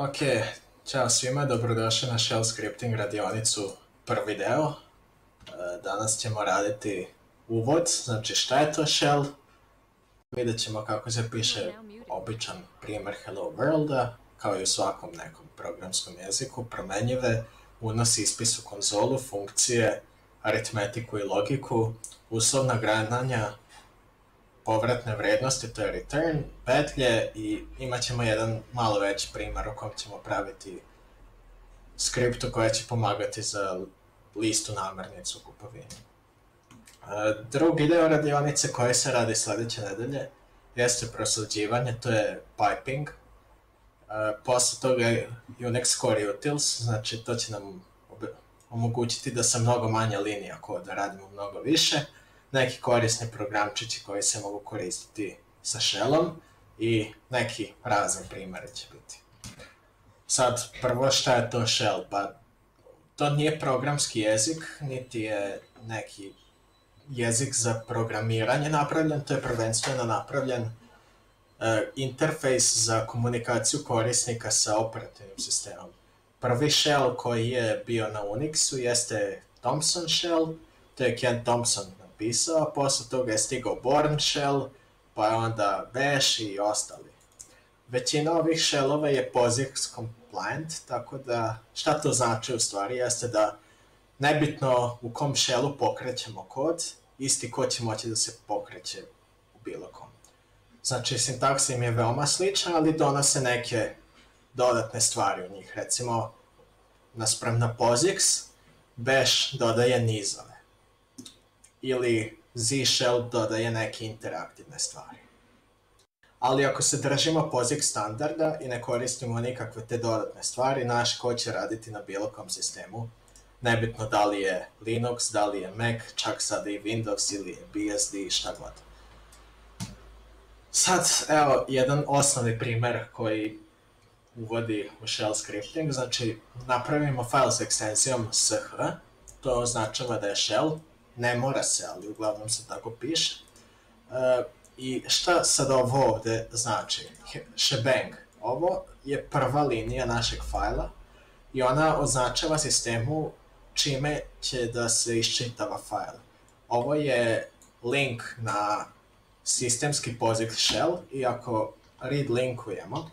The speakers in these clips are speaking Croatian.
Ok, ćao svima, dobrodošli na Shell Scripting radionicu prvi deo. E, Danas ćemo raditi uvod, znači šta je to Shell. Vidjet ćemo kako se piše običan primjer Hello Worlda, kao i u svakom nekom programskom jeziku, promenjive, unosi ispis u konzolu, funkcije, aritmetiku i logiku, uslovna grananja, povratne vrednosti, to je return, petlje i imat ćemo jedan malo veći primjer u kojem ćemo praviti skriptu koja će pomagati za listu namirnicu u kupovini. E, Drugi deo radionice koje se radi sljedeće nedelje jeste prosljeđivanje, to je piping. E, Posle toga je Unix Core Utils, znači to će nam omogućiti da sa mnogo manje linija koda radimo mnogo više. Neki korisni programčići koji se mogu koristiti sa shellom i neki razni primjeri će biti. Sad, prvo šta je to shell? Pa to nije programski jezik, niti je neki jezik za programiranje napravljen, to je prvenstveno napravljen uh, interfejs za komunikaciju korisnika sa operativnim sistemom. Prvi shell koji je bio na Unixu jeste Thomson shell, to je Ken Thompson napisao, posle toga je stigao Bourne shell, pa je onda Bash i ostali. Većina ovih shellova je POSIX compliant, tako da šta to znači u stvari jeste da nebitno u kom shellu pokrećemo kod, isti kod će moći da se pokreće u bilo kom. Znači, sintaksa im je veoma slična, ali donose neke dodatne stvari u njih. Recimo, naspram na POSIX, Bash dodaje nizove. Ili Z shell dodaje neke interaktivne stvari. Ali ako se držimo POSIX standarda i ne koristimo nikakve te dodatne stvari, naš kod će raditi na bilo kom sistemu. Nebitno da li je Linux, da li je Mac, čak sad i Windows ili BSD, šta god. Sad, evo, jedan osnovni primjer koji uvodi u shell scripting, znači napravimo file s ekstenzijom sh, to označava da je shell, ne mora se, ali uglavnom se tako piše. E, I šta sad ovo ovde znači? He- Shebang. Ovo je prva linija našeg fajla i ona označava sistemu čime će da se iščitava fajl. Ovo je link na sistemski POSIX shell i ako read linkujemo,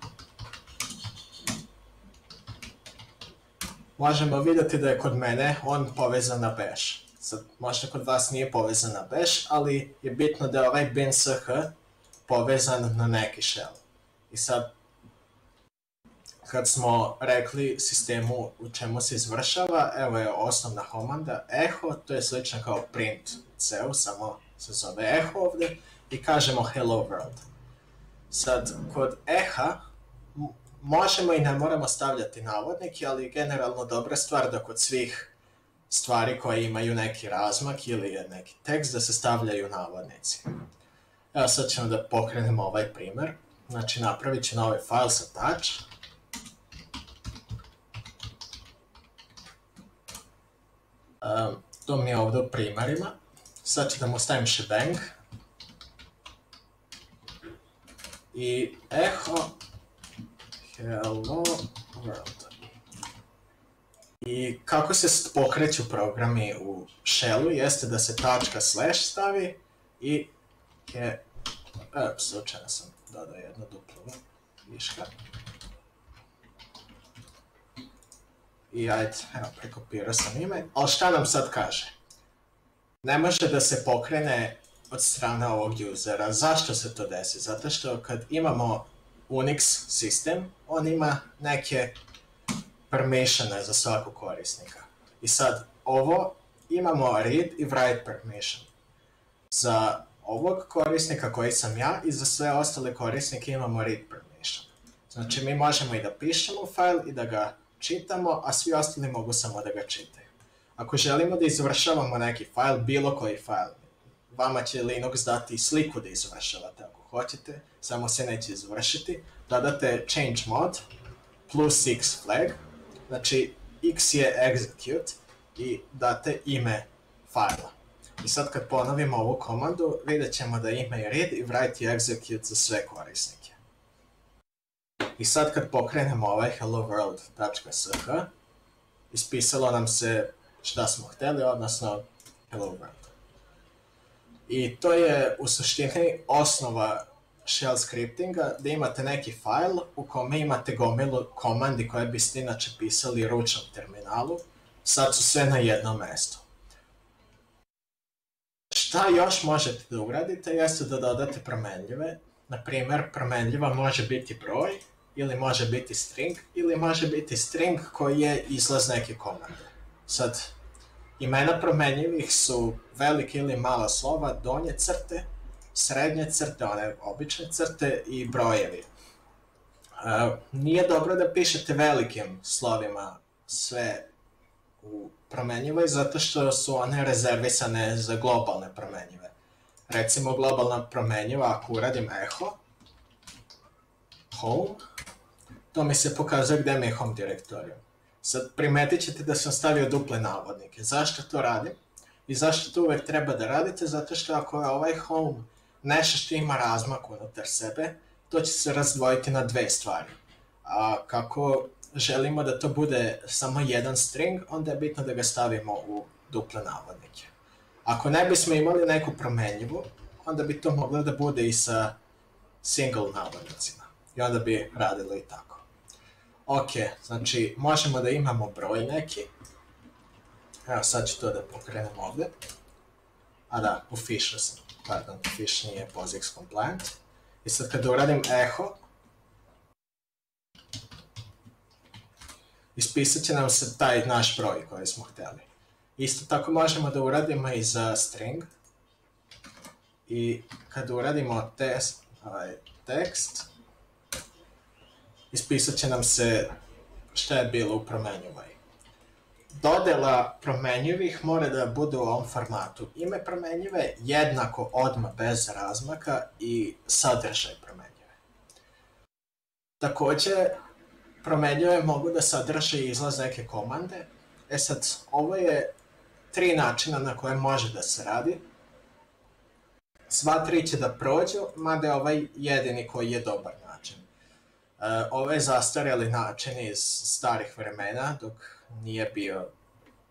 možemo vidjeti da je kod mene on povezan na bash. Sad, možda kod vas nije povezan na bash, ali je bitno da je ovaj bin sh povezan na neki shell. I sad, kad smo rekli sistemu u čemu se izvršava, evo je osnovna komanda echo, to je slično kao print ceo, samo se zove echo ovde, i kažemo hello world. Sad, kod eha možemo i ne moramo stavljati navodnike, ali generalno dobra stvar da kod svih stvari koje imaju neki razmak ili neki tekst da se stavljaju navodnici. Evo sad ćemo da pokrenemo ovaj primer. Znači napravit ću novi file sa touch. Um, to mi je ovdje u primarima. Sad ću da mu stavim shebang. I echo hello world. I kako se pokreću programi u shellu jeste da se tačka slash stavi i je... E, slučajno sam dodao jednu duplu viška. I ajde, evo, prekopirao sam ime. Ali šta nam sad kaže? Ne može da se pokrene od strane ovog usera. Zašto se to desi? Zato što kad imamo Unix sistem, on ima neke permissione za svakog korisnika. I sad, ovo imamo read i write permission. Za ovog korisnika koji sam ja i za sve ostale korisnike imamo read permission. Znači mi možemo i da pišemo file i da ga čitamo, a svi ostali mogu samo da ga čitaju. Ako želimo da izvršavamo neki file, bilo koji file, vama će Linux dati sliku da izvršavate ako hoćete, samo se neće izvršiti, dodate change mod plus x flag, znači x je execute i date ime fajla. I sad kad ponovimo ovu komandu, vidjet ćemo da ime je read i write je execute za sve korisnike. I sad kad pokrenemo ovaj hello world.sh, ispisalo nam se šta smo htjeli, odnosno hello world. I to je u suštini osnova shell scriptinga, da imate neki file u kome imate gomilu komandi koje biste inače pisali ručnom terminalu, sad su sve na jednom mjestu. Šta još možete da uradite jeste da dodate promenljive. Na primjer, promenljiva može biti broj, ili može biti string, ili može biti string koji je izlaz neke komande. Sad, imena promenljivih su velike ili mala slova, donje crte, srednje crte, one obične crte i brojevi. Uh, nije dobro da pišete velikim slovima sve u promenjivoj zato što su one rezervisane za globalne promenjive. Recimo globalna promenjiva, ako uradim echo, home, to mi se pokazuje gdje mi je home direktorijum. Sad primetit ćete da sam stavio duple navodnike. Zašto to radim? I zašto to uvijek treba da radite? Zato što ako je ovaj home nešto što ima razmak unutar sebe, to će se razdvojiti na dve stvari. A kako želimo da to bude samo jedan string, onda je bitno da ga stavimo u duple navodnike. Ako ne bismo imali neku promenljivu, onda bi to moglo da bude i sa single navodnicima. I onda bi radili i tako. Ok, znači možemo da imamo broj neki. Evo sad ću to da pokrenem ovdje. A da, u Fisher sam. Pardon, Fish nije POSIX compliant. I sad kada uradim echo, ispisat će nam se taj naš broj koji smo htjeli. Isto tako možemo da uradimo i za string. I kad uradimo test, ovaj, tekst, ispisat će nam se šta je bilo u promenjivoj. Dodela promenjivih mora da bude u ovom formatu. Ime promenjive jednako odma bez razmaka i sadržaj promenjive. Također, promenjive mogu da sadrže izlaz neke komande. E sad, ovo je tri načina na koje može da se radi. Sva tri će da prođu, mada je ovaj jedini koji je dobar način. E, ovo je zastarjeli način iz starih vremena, dok nije bio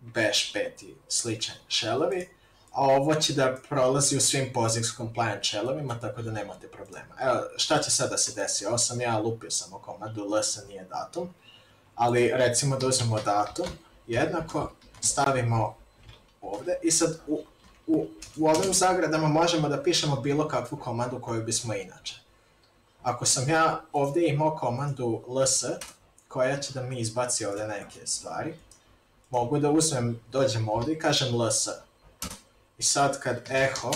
Bash 5 i sličan shellovi, a ovo će da prolazi u svim POSIX compliant shellovima, tako da nemate problema. Evo, šta će sad da se desi? Ovo sam ja lupio samo komadu, ls nije datum, ali recimo da uzmemo datum, jednako stavimo ovdje i sad u, u, u ovim zagradama možemo da pišemo bilo kakvu komandu koju bismo inače. Ako sam ja ovdje imao komandu ls, koja će da mi izbaci ovdje neke stvari, mogu da uzmem, dođem ovdje i kažem ls. I sad kad echo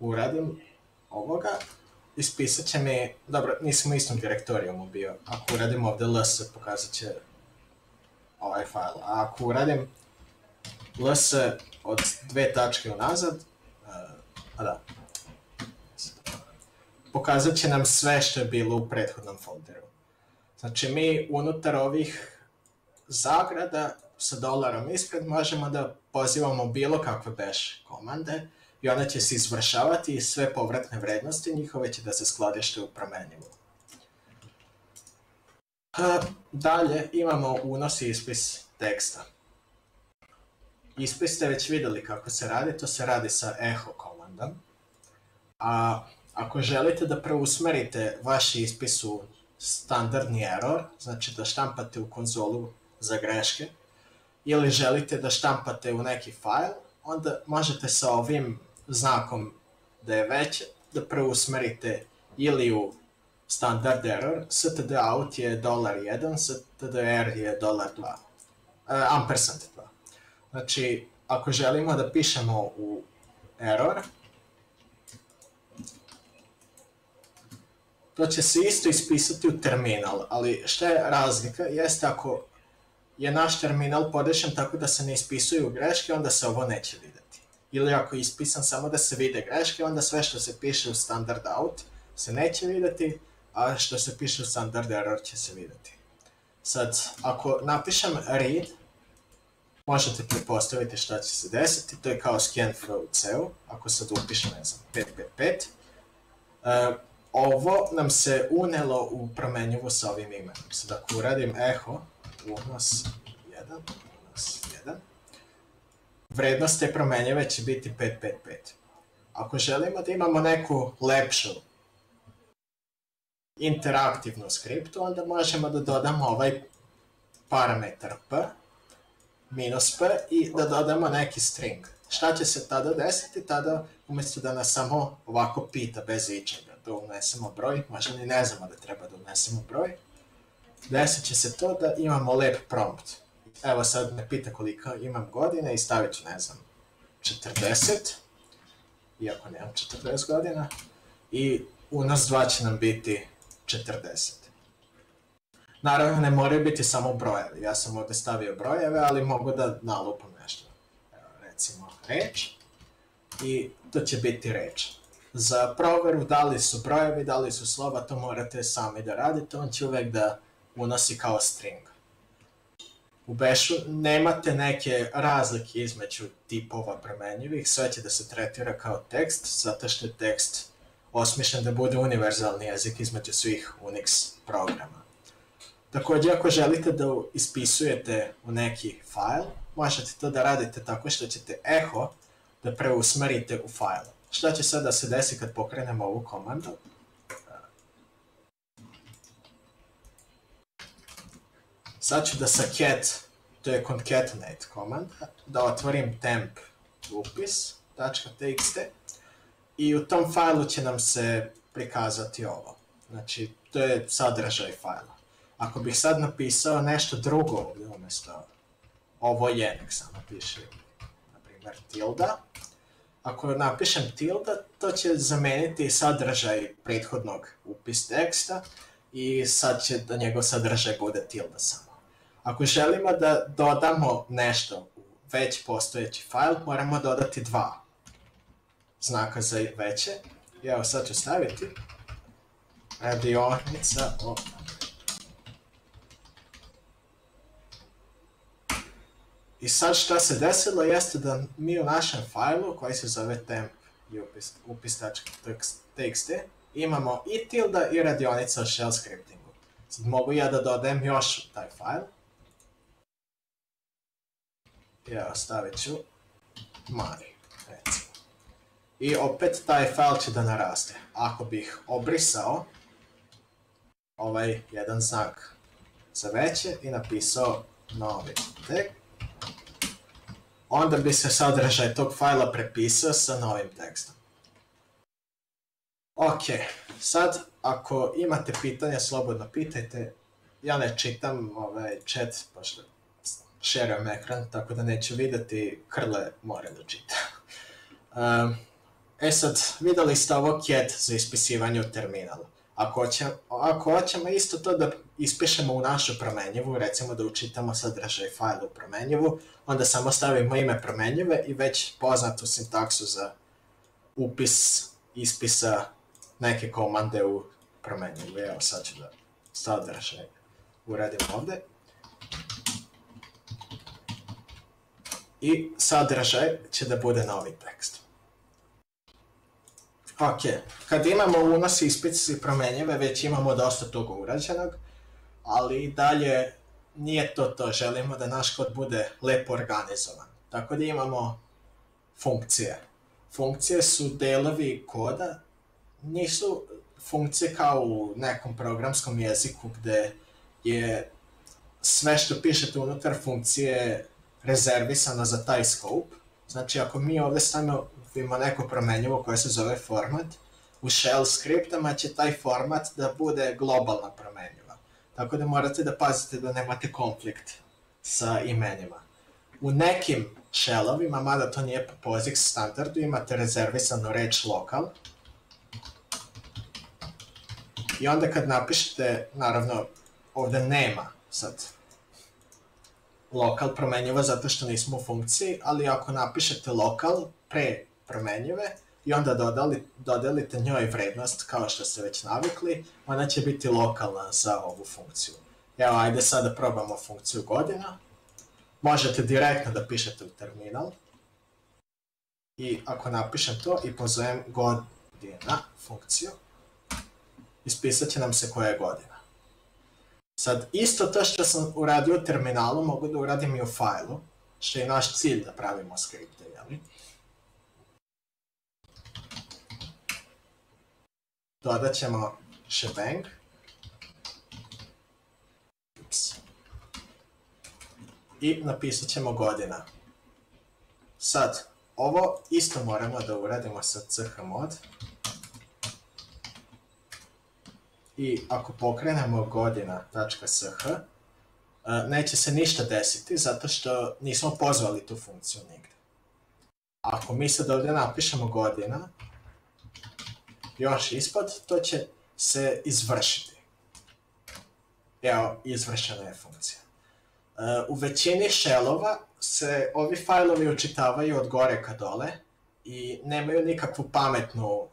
uradim ovoga, ispisat će mi, dobro, nisam u istom direktorijumu bio, ako uradim ovdje ls, pokazat će ovaj file. A ako uradim ls od dve tačke unazad, uh, a da, pokazat će nam sve što je bilo u prethodnom folderu. Znači mi unutar ovih zagrada sa dolarom ispred možemo da pozivamo bilo kakve bash komande i ona će se izvršavati i sve povratne vrednosti njihove će da se skladište u promenjivu. Dalje imamo unos i ispis teksta. Ispis ste već vidjeli kako se radi, to se radi sa echo komandom. A ako želite da preusmerite vaš ispis u standardni error, znači da štampate u konzolu za greške, ili želite da štampate u neki file, onda možete sa ovim znakom da je već da preusmerite ili u standard error, std out je $1, stdr je $2, uh, ampersand 2. Znači, ako želimo da pišemo u error, to će se isto ispisati u terminal, ali što je razlika, jeste ako je naš terminal podešen tako da se ne ispisuju greške, onda se ovo neće vidjeti. Ili ako je ispisan samo da se vide greške, onda sve što se piše u standard out se neće vidjeti, a što se piše u standard error će se vidjeti. Sad, ako napišem read, možete pretpostaviti šta će se desiti, to je kao scan flow ceo, ako sad upišem, ne znam, 555. Ovo nam se unelo u promenjivu sa ovim imenom. Sad ako uradim eho, unos 1, unos 1, vrednost te promenjive će biti 555. Ako želimo da imamo neku lepšu interaktivnu skriptu, onda možemo da dodamo ovaj parametar p minus p i da dodamo neki string. Šta će se tada desiti? Tada umjesto da nas samo ovako pita bez ičega da unesemo broj, možda ni ne znamo da treba da unesemo broj, desit će se to da imamo lep prompt. Evo sad me pita koliko imam godine i stavit ću, ne znam, 40, iako nemam 40 godina, i unos 2 će nam biti 40. Naravno, ne moraju biti samo brojevi. Ja sam ovdje stavio brojeve, ali mogu da nalupam nešto. Evo, recimo, reč. I to će biti reč. Za proveru da li su brojevi, da li su slova, to morate sami da radite. On će uvek da unosi kao string. U Bashu nemate neke razlike između tipova promenjivih, sve će da se tretira kao tekst, zato što je tekst osmišljen da bude univerzalni jezik između svih Unix programa. Također, ako želite da ispisujete u neki file, možete to da radite tako što ćete eho da preusmerite u file. Šta će sad da se desi kad pokrenemo ovu komandu? Sad ću da sa cat, to je concatenate komanda, da otvorim temp upis.txt i u tom failu će nam se prikazati ovo. Znači, to je sadržaj fajla. Ako bih sad napisao nešto drugo ovdje umjesto ovo je, nek sam napiše, na primjer, tilda. Ako napišem tilda, to će zameniti sadržaj prethodnog upis teksta i sad će da njegov sadržaj bude tilda samo. Ako želimo da dodamo nešto u već postojeći fajl, moramo dodati dva znaka za veće. I evo sad ću staviti radionica o I sad šta se desilo jeste da mi u našem fajlu koji se zove temp i upis.txt imamo i tilda i radionica o shell scriptingu. Sad mogu ja da dodajem još taj fajl. I evo stavit ću mari. I opet taj fajl će da naraste. Ako bih obrisao ovaj jedan znak za veće i napisao novi tekst, onda bi se sadržaj tog fajla prepisao sa novim tekstom. Ok, sad ako imate pitanja, slobodno pitajte. Ja ne čitam ovaj chat, pošto šerujem ekran, tako da neću vidjeti, Krle mora da čita. Um, e sad, vidjeli ste ovo cat za ispisivanje u terminalu. Ako, ako hoćemo isto to da ispišemo u našu promenjivu, recimo da učitamo sadržaj fajla u promenjivu, onda samo stavimo ime promenjive i već poznatu sintaksu za upis ispisa neke komande u promenjivu. Evo sad ću da sadržaj uradim ovdje. I sadržaj će da bude novi tekst. Ok, kad imamo unos ispisi promenjive, već imamo dosta toga urađenog, ali i dalje nije to to, želimo da naš kod bude lepo organizovan. Tako da imamo funkcije. Funkcije su delovi koda, nisu funkcije kao u nekom programskom jeziku gdje je sve što pišete unutar funkcije rezervisano za taj scope. Znači ako mi ovdje stavimo neko promenjivo koje se zove format, u shell skriptama će taj format da bude globalna promenjiva. Tako da morate da pazite da nemate konflikt sa imenima. U nekim shellovima, mada to nije po POSIX standardu, imate rezervisanu reč lokal. I onda kad napišete, naravno, ovdje nema sad lokal promenjiva zato što nismo u funkciji, ali ako napišete lokal pre promenjive i onda dodali, dodelite njoj vrednost kao što ste već navikli, ona će biti lokalna za ovu funkciju. Evo, ajde sad da probamo funkciju godina. Možete direktno da pišete u terminal. I ako napišem to i pozovem godina funkciju, ispisat će nam se koja je godina. Sad, isto to što sam uradio u terminalu, mogu da uradim i u fajlu, što je naš cilj da pravimo skripte, jeli? Dodat ćemo shebang. I napisat ćemo godina. Sad, ovo isto moramo da uradimo sa chmod. I ako pokrenemo godina.sh, neće se ništa desiti zato što nismo pozvali tu funkciju nigde. Ako mi sad ovdje napišemo godina, još ispod, to će se izvršiti. Evo, izvršena je funkcija. U većini shellova se ovi fajlovi učitavaju od gore ka dole i nemaju nikakvu pametnu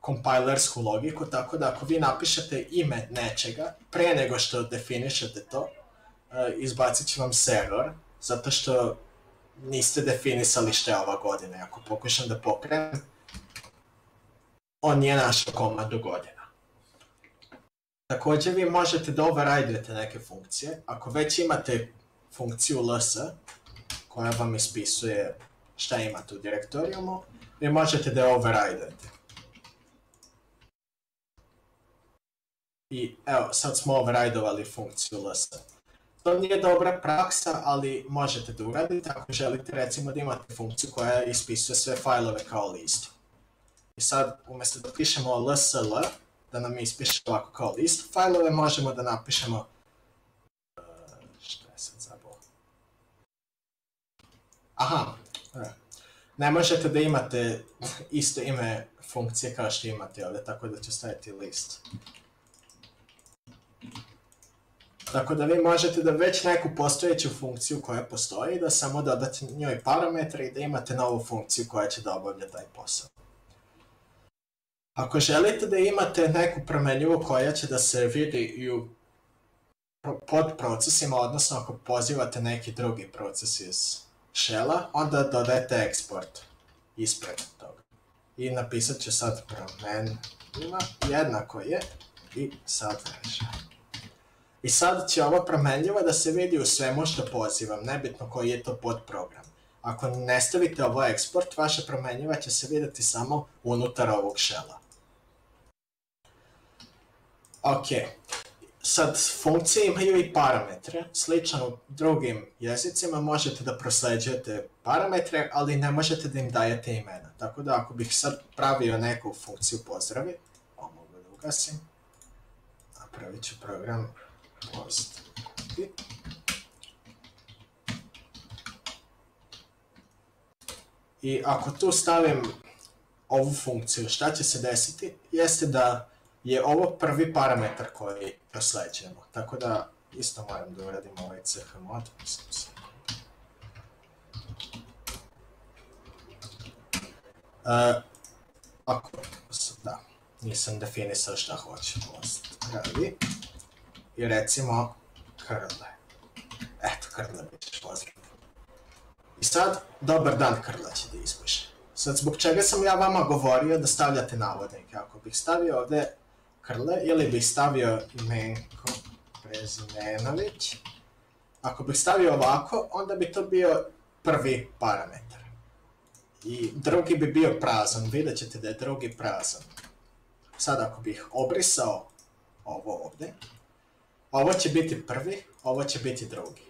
kompilersku logiku, tako da ako vi napišete ime nečega, pre nego što definišete to, e, izbacit će vam server, zato što niste definisali što je ova godina. Ako pokušam da pokrenem, on nije našao komandu godina. Također vi možete da overridujete neke funkcije. Ako već imate funkciju ls, koja vam ispisuje šta imate u direktorijumu, vi možete da je overridujete. I evo, sad smo overridovali funkciju ls. To nije dobra praksa, ali možete da uradite ako želite recimo da imate funkciju koja ispisuje sve fajlove kao list. I sad, umjesto da pišemo lsl, da nam ispiše ovako kao list fajlove, možemo da napišemo uh, šta je sad? Aha, e, ne možete da imate isto ime funkcije kao što imate ovdje, tako da ću staviti list. Tako da vi možete da već neku postojeću funkciju koja postoji, da samo dodate njoj parametre i da imate novu funkciju koja će da obavlja taj posao. Ako želite da imate neku promenljivu koja će da se vidi i u procesima, odnosno ako pozivate neki drugi proces iz shella, onda dodajte export ispred toga. I napisat će sad promenljiva jednako je i sad reša. I sad će ova promenljiva da se vidi u svemu što pozivam, nebitno koji je to podprogram. Ako ne stavite ovo eksport, vaša promenljiva će se vidjeti samo unutar ovog shella. Ok, sad funkcije imaju i parametre, slično u drugim jezicima možete da prosleđujete parametre, ali ne možete da im dajete imena. Tako da ako bih sad pravio neku funkciju pozdravi, ovo mogu da ugasim, napravit ću program post. I ako tu stavim ovu funkciju, šta će se desiti? Jeste da je ovo prvi parametar koji prosleđujemo. Tako da isto moram da uradim ovaj. Mislim se. Uh, da, nisam definisao šta hoću. Radi. I recimo krle. Eto, krle bićeš pozdrav. I sad, dobar dan krla će da ispiše. Sad, zbog čega sam ja vama govorio da stavljate navodnike? Ako bih stavio ovde Krle ili bih stavio Menko Prezimenović. Ako bih stavio ovako, onda bi to bio prvi parametar. I drugi bi bio prazan, vidjet ćete da je drugi prazan. Sad ako bih obrisao ovo ovdje, ovo će biti prvi, ovo će biti drugi.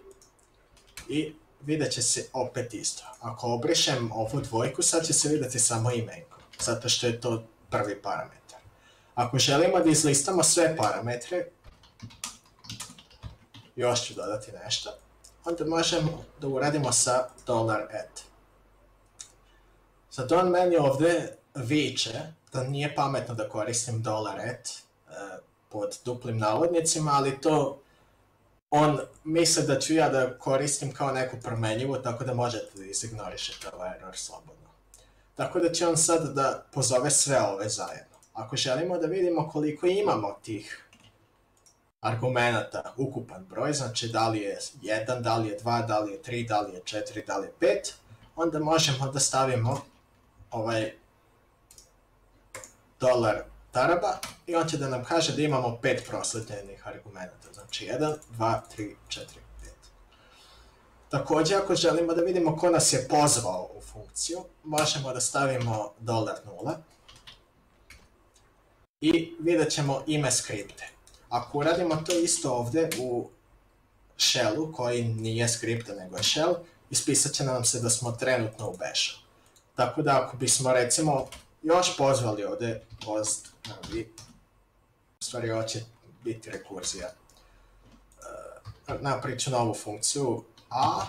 I vidjet će se opet isto. Ako obrišem ovu dvojku, sad će se vidjeti samo imenko, zato što je to prvi parametar. Ako želimo da izlistamo sve parametre, još ću dodati nešto, onda možemo da uradimo sa $at. Sad on meni ovdje viče da nije pametno da koristim $at e, pod duplim navodnicima, ali to on misli da ću ja da koristim kao neku promenjivu, tako da možete da izignorišete ovaj error slobodno. Tako da će on sad da pozove sve ove zajedno. Ako želimo da vidimo koliko imamo tih argumenta, ukupan broj, znači da li je 1, da li je 2, da li je 3, da li je 4, da li je 5, onda možemo da stavimo ovaj dolar taraba i on će da nam kaže da imamo pet prosleđenih argumenta. Znači 1, 2, 3, 4, 5. Također ako želimo da vidimo ko nas je pozvao u funkciju, možemo da stavimo dolar nula i vidjet ćemo ime skripte. Ako uradimo to isto ovdje u shellu, koji nije skripta nego je shell, ispisat će nam se da smo trenutno u bashu. Tako da ako bismo recimo još pozvali ovdje post vi, u stvari ovo će biti rekurzija, e, napravit novu funkciju a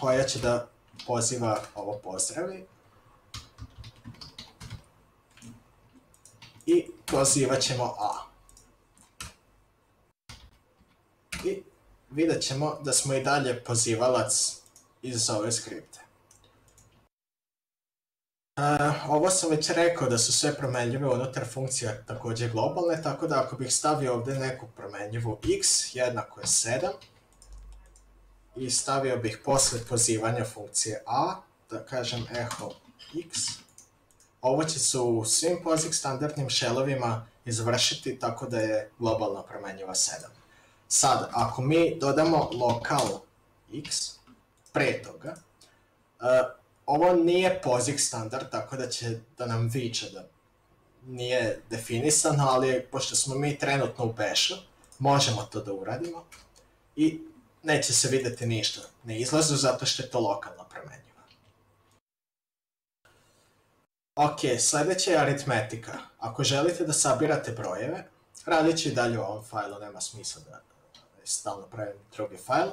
koja će da poziva ovo pozdravi i pozivat ćemo a. I vidjet ćemo da smo i dalje pozivalac iz ove skripte. Uh, ovo sam već rekao da su sve promenljive unutar funkcija također globalne, tako da ako bih stavio ovdje neku promenljivu x jednako je 7 i stavio bih posle pozivanja funkcije a, da kažem echo x, ovo će se u svim POSIX standardnim shellovima izvršiti tako da je globalna promenljiva 7. Sad, ako mi dodamo lokal x pre toga, uh, ovo nije POSIX standard, tako da će da nam viče da nije definisano, ali pošto smo mi trenutno u bashu, možemo to da uradimo i neće se vidjeti ništa. Ne izlazu zato što je to lokalno promenjiva. Ok, sljedeća je aritmetika. Ako želite da sabirate brojeve, radit ću i dalje u ovom fajlu, nema smisla da stalno pravim drugi fajl.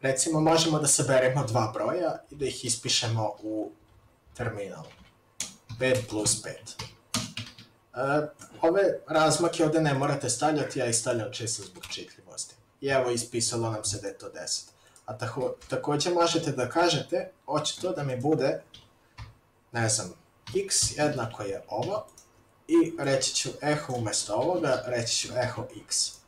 Recimo možemo da saberemo dva broja i da ih ispišemo u terminalu. 5 plus 5. E, ove razmake ovdje ne morate stavljati, ja ih stavljam čisto zbog čitljivosti. I evo ispisalo nam se da je to 10. A tako, također možete da kažete, hoće to da mi bude, ne znam, x jednako je ovo, i reći ću eho umjesto ovoga, reći ću eho x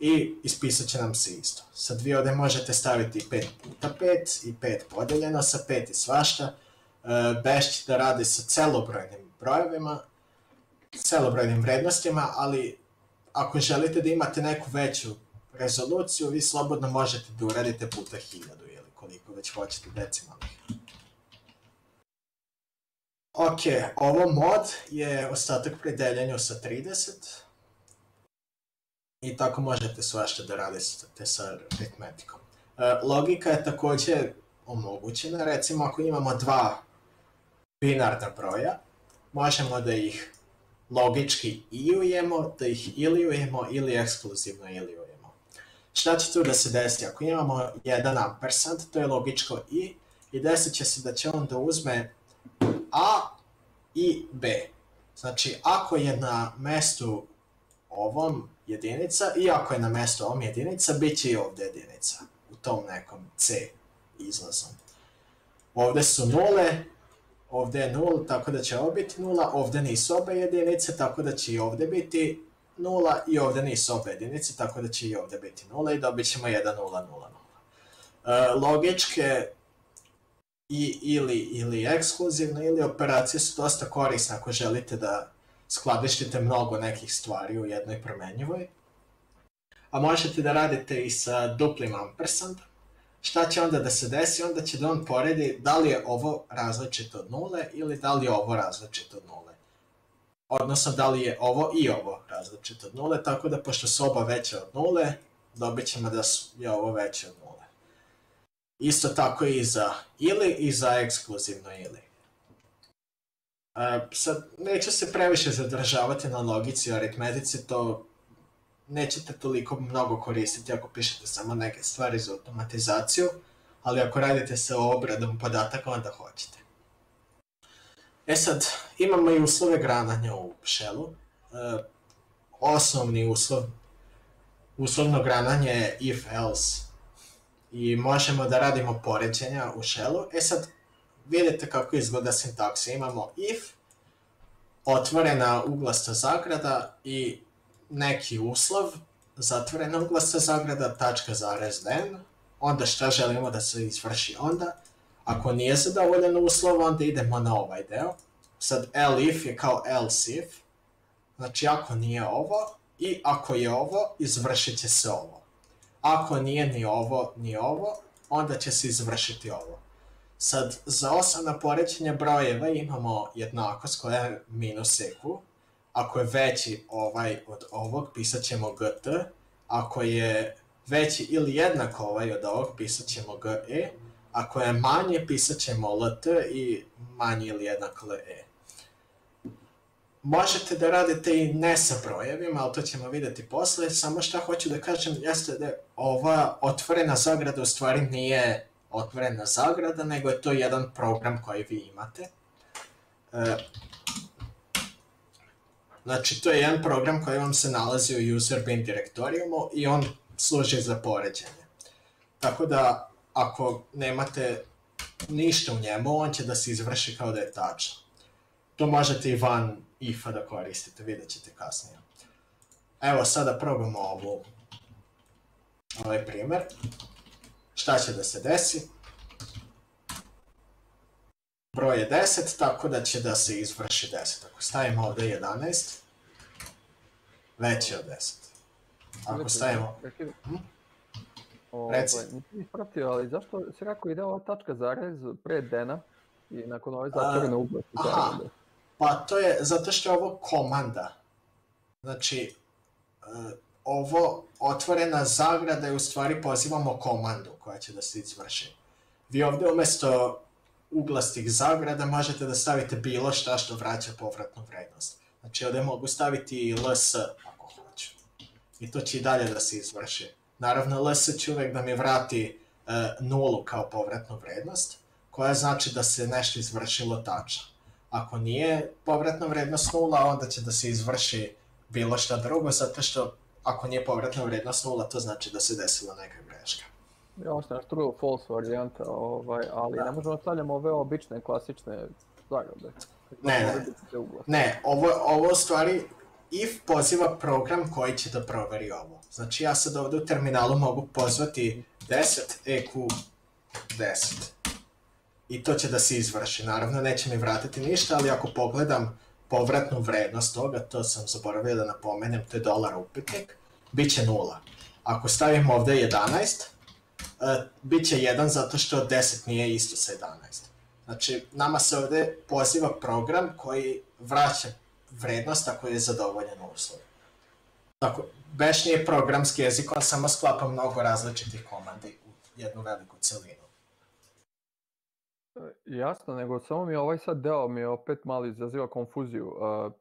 i ispisat će nam se isto. Sad vi ovdje možete staviti 5 puta 5 i 5 podeljeno sa 5 i svašta. E, će da radi sa celobrojnim brojevima, celobrojnim vrednostima, ali ako želite da imate neku veću rezoluciju, vi slobodno možete da uradite puta 1000 ili koliko već hoćete decimalnih. Ok, ovo mod je ostatak pri sa 30, i tako možete svašta da radite sa aritmetikom. E, logika je također omogućena, recimo ako imamo dva binarna broja, možemo da ih logički iujemo, da ih ilijujemo ili ekskluzivno ilijujemo. Šta će tu da se desi? Ako imamo jedan ampersand, to je logičko i, i desit će se da će on da uzme a i b. Znači, ako je na mestu ovom jedinica, iako je na mjestu ovom jedinica, bit će i ovdje jedinica, u tom nekom C izlazom. Ovdje su nule, ovdje je nul, tako da će ovo biti nula, ovdje nisu obe jedinice, tako da će i ovdje biti nula, i ovdje nisu obe jedinice, tako da će i ovdje biti nula i dobit ćemo 1, 0, 0, 0. E, logičke i, ili, ili ekskluzivne ili operacije su dosta korisne ako želite da skladištite mnogo nekih stvari u jednoj promenjivoj. A možete da radite i sa duplim ampersand. Šta će onda da se desi? Onda će da on poredi da li je ovo različito od nule ili da li je ovo različito od nule. Odnosno da li je ovo i ovo različito od nule, tako da pošto su oba veće od nule, dobit ćemo da je ovo veće od nule. Isto tako i za ili i za ekskluzivno ili. A, sad, neću se previše zadržavati na logici i aritmetici, to nećete toliko mnogo koristiti ako pišete samo neke stvari za automatizaciju, ali ako radite sa obradom podataka, onda hoćete. E sad, imamo i uslove grananja u shellu. E, osnovni uslov, uslovno grananje je if else i možemo da radimo poređenja u shellu. E sad, vidite kako izgleda sintaksa. Imamo if, otvorena uglasta zagrada i neki uslov, zatvorena uglasta zagrada, tačka zarez den, onda šta želimo da se izvrši onda. Ako nije zadovoljen uslov, onda idemo na ovaj deo. Sad elif je kao else if, znači ako nije ovo, i ako je ovo, izvršit će se ovo. Ako nije ni ovo, ni ovo, onda će se izvršiti ovo. Sad, za osnovno poređenje brojeva imamo jednakost koja je minus eku. Ako je veći ovaj od ovog, pisat ćemo gt. Ako je veći ili jednak ovaj od ovog, pisat ćemo ge. Ako je manje, pisat ćemo lt i manje ili jednak le. Možete da radite i ne sa brojevima, ali to ćemo vidjeti posle. Samo što hoću da kažem jeste da ova otvorena zagrada u stvari nije otvorena zagrada, nego je to jedan program koji vi imate. E, znači, to je jedan program koji vam se nalazi u user bin direktorijumu i on služi za poređenje. Tako da, ako nemate ništa u njemu, on će da se izvrši kao da je tačan. To možete i van if-a da koristite, vidjet ćete kasnije. Evo sada probamo ovu, ovaj primjer. Šta će da se desi? Broj je 10, tako da će da se izvrši 10. Ako stavimo ovdje 11, veći od 10. Ako stavimo... Hm? Ovaj, nisam ispratio, ali zašto si rekao ide ova tačka zarez pred dena i nakon ove zatvorene uglasti? Aha, pa to je zato što je ovo komanda. Znači, e, ovo otvorena zagrada je u stvari pozivamo komandu koja će da se izvrši. Vi ovdje umjesto uglastih zagrada možete da stavite bilo šta što vraća povratnu vrednost. Znači ovdje mogu staviti i ls ako hoću. I to će i dalje da se izvrši. Naravno ls će uvijek da mi vrati e, nulu kao povratnu vrednost, koja znači da se nešto izvršilo tača. Ako nije povratna vrednost nula, onda će da se izvrši bilo šta drugo, zato što ako nije povratna vrednost nula, to znači da se desila neka greška. Jasno, true false varijanta, ovaj, ali ne možemo stavljamo ove obične, klasične zagrade. Ne, ne, ne, ovo, ovo stvari if poziva program koji će da proveri ovo. Znači ja sad ovdje u terminalu mogu pozvati 10 eq 10 i to će da se izvrši. Naravno, neće mi vratiti ništa, ali ako pogledam povratnu vrednost toga, to sam zaboravio da napomenem, to je dolar upitnik, bit će nula. Ako stavimo ovdje 11, uh, bit će 1 zato što 10 nije isto sa 11. Znači, nama se ovdje poziva program koji vraća vrednost ako je zadovoljen uslov. Tako, Bash nije programski jezik, on samo sklapa mnogo različitih komandi u jednu veliku celinu. Jasno, nego samo mi ovaj sad deo mi opet malo izaziva konfuziju.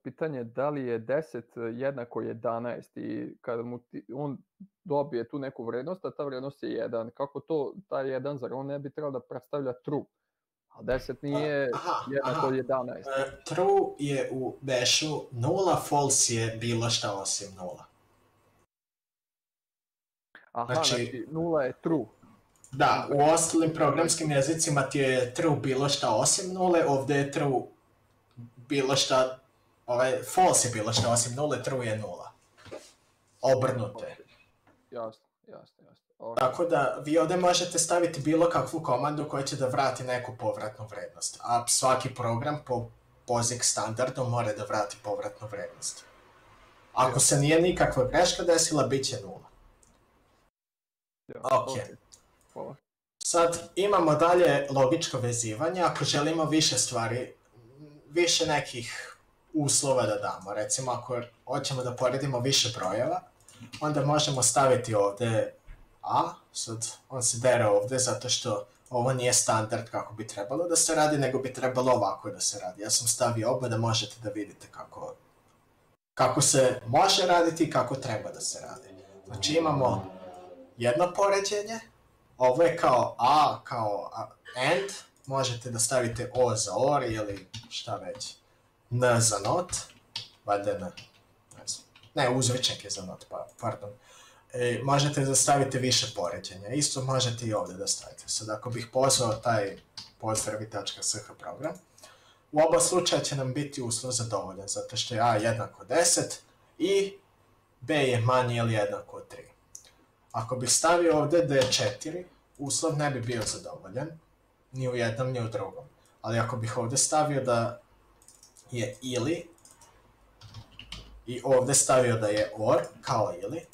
Pitanje je da li je 10 jednako 11 i kada mu ti, on dobije tu neku vrednost, a ta vrednost je 1, kako to, ta 1, zar on ne bi trebao da predstavlja true? A 10 nije aha, jednako aha. 11. Uh, e, true je u Bashu 0, false je bilo šta osim 0. Aha, znači, znači 0 je true. Da, u ostalim programskim jezicima ti je true bilo šta osim nule, ovdje je true bilo šta, ovaj, false je bilo šta osim nule, true je nula. Obrnuto je. Jasno, jasno, jasno. Okay. Tako da vi ovdje možete staviti bilo kakvu komandu koja će da vrati neku povratnu vrednost, a svaki program po POSIX standardu mora da vrati povratnu vrednost. Ako se nije nikakva greška desila, bit će nula. Ja, ok. okay. Hvala. Sad imamo dalje logičko vezivanje, ako želimo više stvari, više nekih uslova da damo. Recimo ako hoćemo da poredimo više brojeva, onda možemo staviti ovdje a, sad on se dere ovdje zato što ovo nije standard kako bi trebalo da se radi, nego bi trebalo ovako da se radi. Ja sam stavio oba da možete da vidite kako, kako se može raditi i kako treba da se radi. Znači imamo jedno poređenje, ovo je kao A, kao AND, možete da stavite O za OR ili šta već, N za NOT, valjda N, ne znam, ne, uzvičnik je za NOT, pa, pardon. E, možete da stavite više poređenja, isto možete i ovdje da stavite. Sad ako bih pozvao taj pozdravi.sh program, u oba slučaja će nam biti uslov zadovoljan, zato što je A jednako 10 i B je manje ili jednako 3. Ako bih stavio ovdje da je 4, uslov ne bi bio zadovoljan, ni u jednom ni u drugom. Ali ako bih ovdje stavio da je ili i ovdje stavio da je or, kao ili,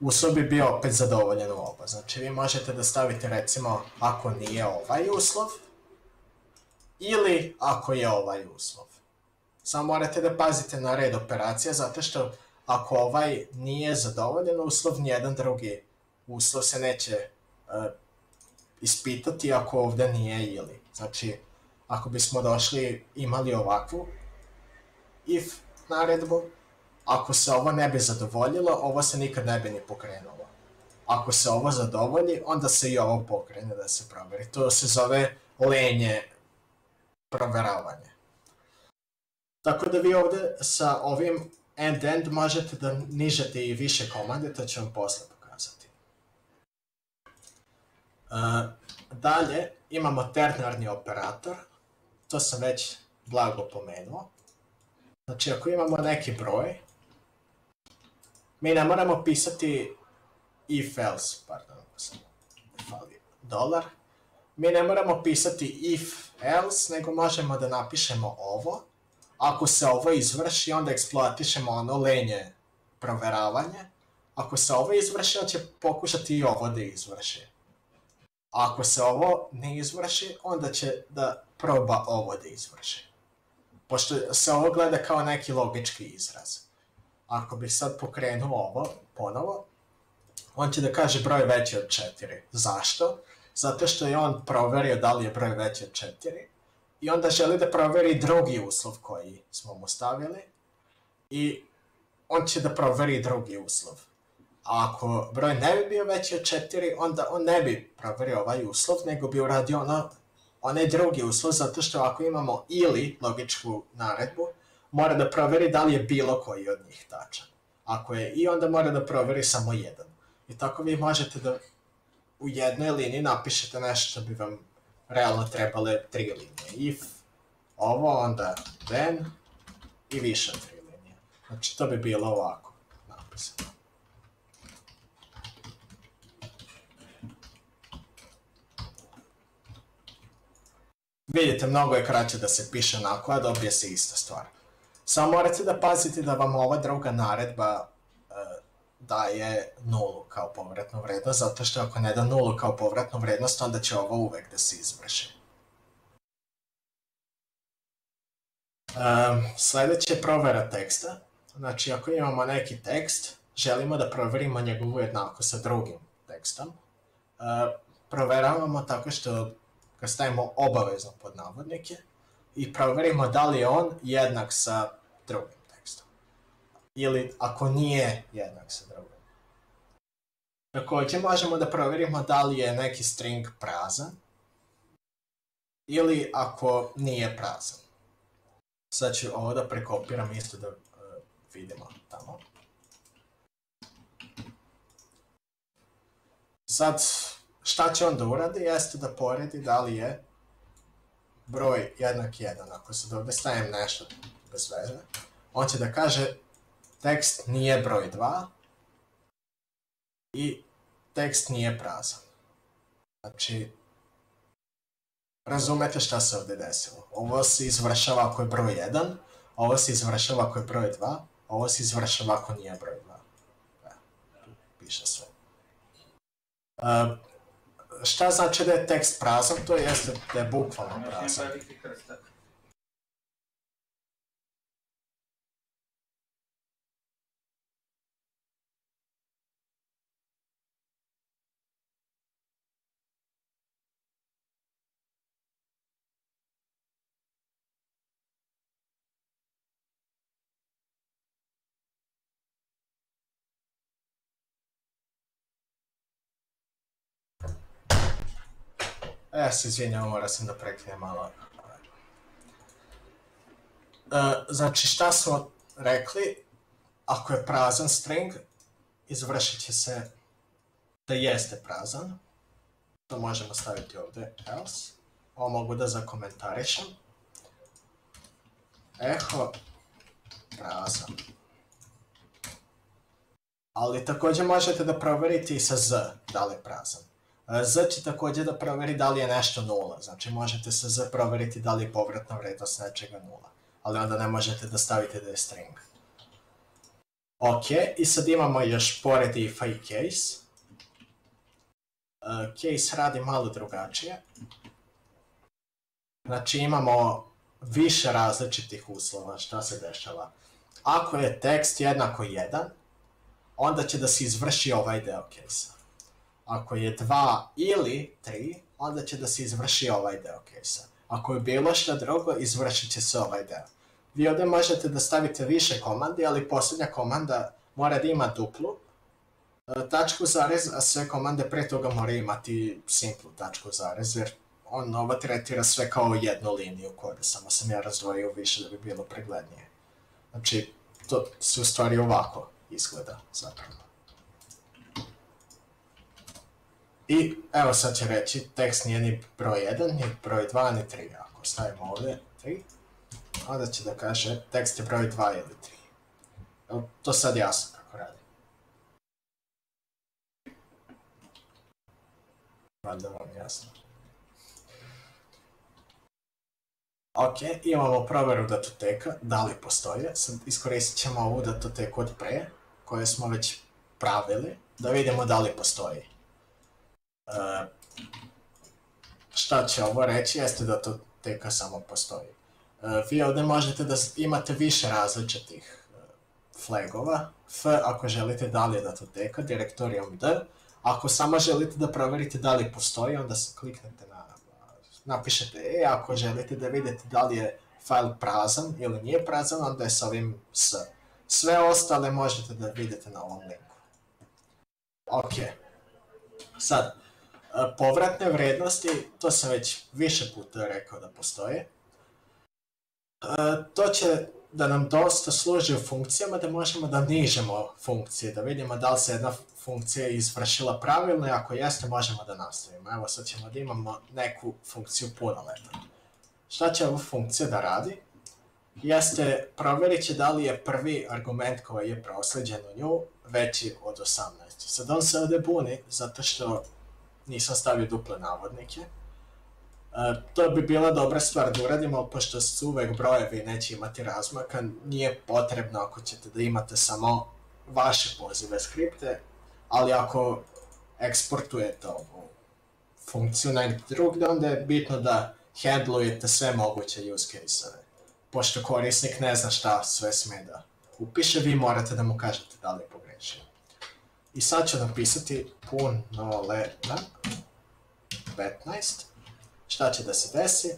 uslov bi bio opet zadovoljen u oba. Znači vi možete da stavite recimo ako nije ovaj uslov ili ako je ovaj uslov. Samo morate da pazite na red operacija zato što ako ovaj nije zadovoljen uslov, nijedan drugi uslov se neće uh, ispitati ako ovdje nije ili. Znači, ako bismo došli, imali ovakvu if naredbu, ako se ovo ne bi zadovoljilo, ovo se nikad ne bi ni pokrenulo. Ako se ovo zadovolji, onda se i ovo pokrene da se proveri. To se zove lenje proveravanje. Tako da vi ovdje sa ovim end-end možete da nižete i više komande, to ću vam posle pokazati. Uh, dalje imamo ternarni operator, to sam već blago pomenuo. Znači ako imamo neki broj, mi ne moramo pisati if else, pardon, fali dolar. Mi ne moramo pisati if else, nego možemo da napišemo ovo. Ako se ovo izvrši, onda eksploatišemo ono lenje proveravanje. Ako se ovo izvrši, on će pokušati i ovo da izvrši. Ako se ovo ne izvrši, onda će da proba ovo da izvrši. Pošto se ovo gleda kao neki logički izraz ako bih sad pokrenuo ovo ponovo, on će da kaže broj veći od 4. Zašto? Zato što je on proverio da li je broj veći od 4 i onda želi da proveri drugi uslov koji smo mu stavili i on će da proveri drugi uslov. A ako broj ne bi bio veći od 4, onda on ne bi proverio ovaj uslov, nego bi uradio ono, onaj drugi uslov, zato što ako imamo ili logičku naredbu, mora da proveri da li je bilo koji od njih tačan. Ako je i, onda mora da proveri samo jedan. I tako vi možete da u jednoj liniji napišete nešto što bi vam realno trebale tri linije. If, ovo, onda then i više tri linije. Znači to bi bilo ovako napisano. Vidite, mnogo je kraće da se piše onako, a dobije se ista stvar. Samo morate da pazite da vam ova druga naredba daje nulu kao povratnu vrednost, zato što ako ne da nulu kao povratnu vrednost, onda će ovo uvek da se izvrši. Um, sledeće je provera teksta. Znači, ako imamo neki tekst, želimo da proverimo njegovu jednakost sa drugim tekstom. Uh, proveravamo tako što ga stavimo obavezno pod navodnike i proverimo da li je on jednak sa drugim. Ili ako nije jednak sa drugim. Također možemo da provjerimo da li je neki string prazan ili ako nije prazan. Sad ću ovo da prekopiram isto da uh, vidimo tamo. Sad, šta će on da uradi jeste da poredi da li je broj jednak 1. Ako se ovdje stavim nešto bez veze, on će da kaže tekst nije broj 2 i tekst nije prazan. Znači, razumete šta se ovdje desilo. Ovo se izvršava ako je broj 1, ovo se izvršava ako je broj 2, ovo se izvršava ako nije broj 2. E, tu piše sve. Uh, šta znači da je tekst prazan? To jeste da je bukvalno prazan. Ja se izvinjam, mora sam da prekinem malo. Uh, znači, šta smo rekli? Ako je prazan string, izvršit će se da jeste prazan. To možemo staviti ovdje else. Ovo mogu da zakomentarišem. Eho prazan. Ali također možete da proverite i sa z da li je prazan. Z će također da proveri da li je nešto nula, znači možete sa Z proveriti da li je povratna vrednost nečega nula. ali onda ne možete da stavite da je string. Ok, i sad imamo još pored ifa i case. Case radi malo drugačije. Znači imamo više različitih uslova šta se dešava. Ako je tekst jednako 1, onda će da se izvrši ovaj deo case Ako je 2 ili 3, onda će da se izvrši ovaj deo case Ako je bilo što drugo, izvršit će se ovaj deo. Vi ovdje možete da stavite više komandi, ali posljednja komanda mora da ima duplu e, tačku zarez, a sve komande pre toga mora imati simplu tačku zarez, jer on ovo tretira sve kao jednu liniju koda, samo sam ja razdvojio više da bi bilo preglednije. Znači, to se u stvari ovako izgleda zapravo. I evo sad će reći, tekst nije ni broj 1, ni broj 2, ni 3. Ako stavimo ovdje 3, onda će da kaže tekst je broj 2 ili 3. To sad jasno kako radi. Valjda vam jasno. Ok, imamo provjeru datoteka, da li postoje. Sad iskoristit ćemo ovu datoteku od pre, koju smo već pravili, da vidimo da li postoji. Uh, šta će ovo reći, jeste da datoteka samo postoji. Uh, vi ovdje možete da imate više različitih uh, flagova. F ako želite da li je datoteka, direktorijom D. Ako samo želite da provjerite da li postoji, onda se kliknete na napišete E, ako želite da vidite da li je file prazan ili nije prazan, onda je s ovim S. Sve ostale možete da vidite na ovom linku. Ok. Sad, povratne vrednosti, to sam već više puta rekao da postoje. E, to će da nam dosta služi u funkcijama, da možemo da nižemo funkcije, da vidimo da li se jedna funkcija izvršila pravilno i ako jeste možemo da nastavimo. Evo sad ćemo da imamo neku funkciju punoleta. Šta će ova funkcija da radi? Jeste provjerit će da li je prvi argument koji je prosleđen u nju veći od 18. Sad on se ovdje buni zato što nisam stavio duple navodnike. E, to bi bila dobra stvar da uradimo, pošto su uvek brojevi neće imati razmaka, nije potrebno ako ćete da imate samo vaše pozive skripte, ali ako eksportujete ovu funkciju negdje drugdje, onda je bitno da handlujete sve moguće use case-ove. Pošto korisnik ne zna šta sve sme da upiše, vi morate da mu kažete da li je. I sad ću napisati punoleta 15. Šta će da se desi?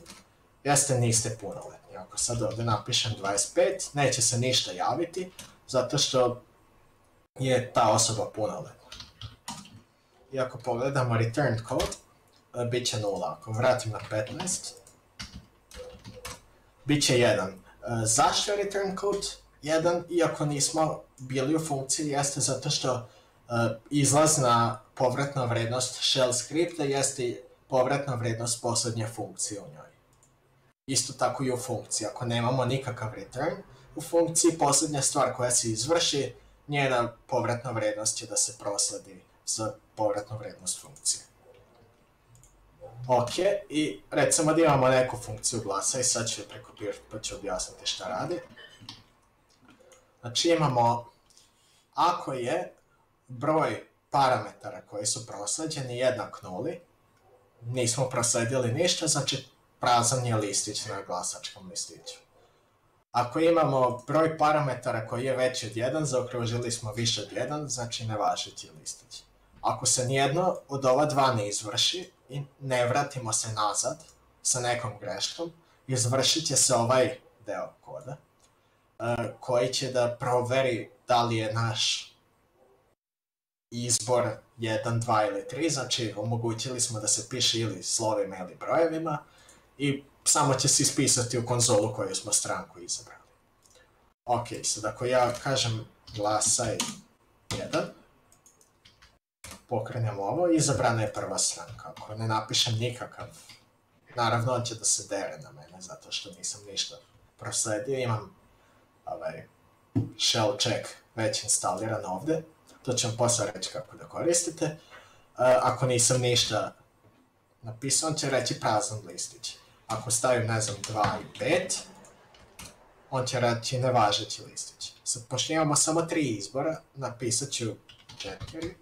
Jeste niste punoletni. Ako sad ovdje napišem 25, neće se ništa javiti, zato što je ta osoba punoletna. I ako pogledamo return code, e, bit će 0. Ako vratim na 15, bit će 1. E, zašto je return code 1, iako nismo bili u funkciji, jeste zato što izlazna povratna vrednost shell skripta jeste povratna vrednost posljednje funkcije u njoj. Isto tako i u funkciji. Ako nemamo nikakav return u funkciji, posljednja stvar koja se izvrši, njena povratna vrednost će da se prosledi za povratnu vrednost funkcije. Ok, i recimo da imamo neku funkciju glasa i sad ću je prekopirati pa ću objasniti šta radi. Znači imamo, ako je broj parametara koji su prosleđeni jednak nuli, nismo prosledili ništa, znači prazan je listić na glasačkom listiću. Ako imamo broj parametara koji je veći od 1, zaokružili smo više od 1, znači nevažeći listić. Ako se nijedno od ova dva ne izvrši i ne vratimo se nazad sa nekom greškom, izvršit će se ovaj deo koda e, koji će da proveri da li je naš izbor 1, 2 ili 3, znači omogućili smo da se piše ili slovima ili brojevima i samo će se ispisati u konzolu koju smo stranku izabrali. Ok, sad ako ja kažem glasaj 1, pokrenemo ovo, izabrana je prva stranka. Ako ne napišem nikakav, naravno on će da se dere na mene, zato što nisam ništa prosledio. Imam ovaj, shell check već instaliran ovdje, to ću vam posle reći kako da koristite. Uh, ako nisam ništa napisao, on će reći prazan listić. Ako stavim, ne znam, 2 i 5, on će reći nevažeći listić. Sad, pošto imamo samo tri izbora, napisat ću četiri.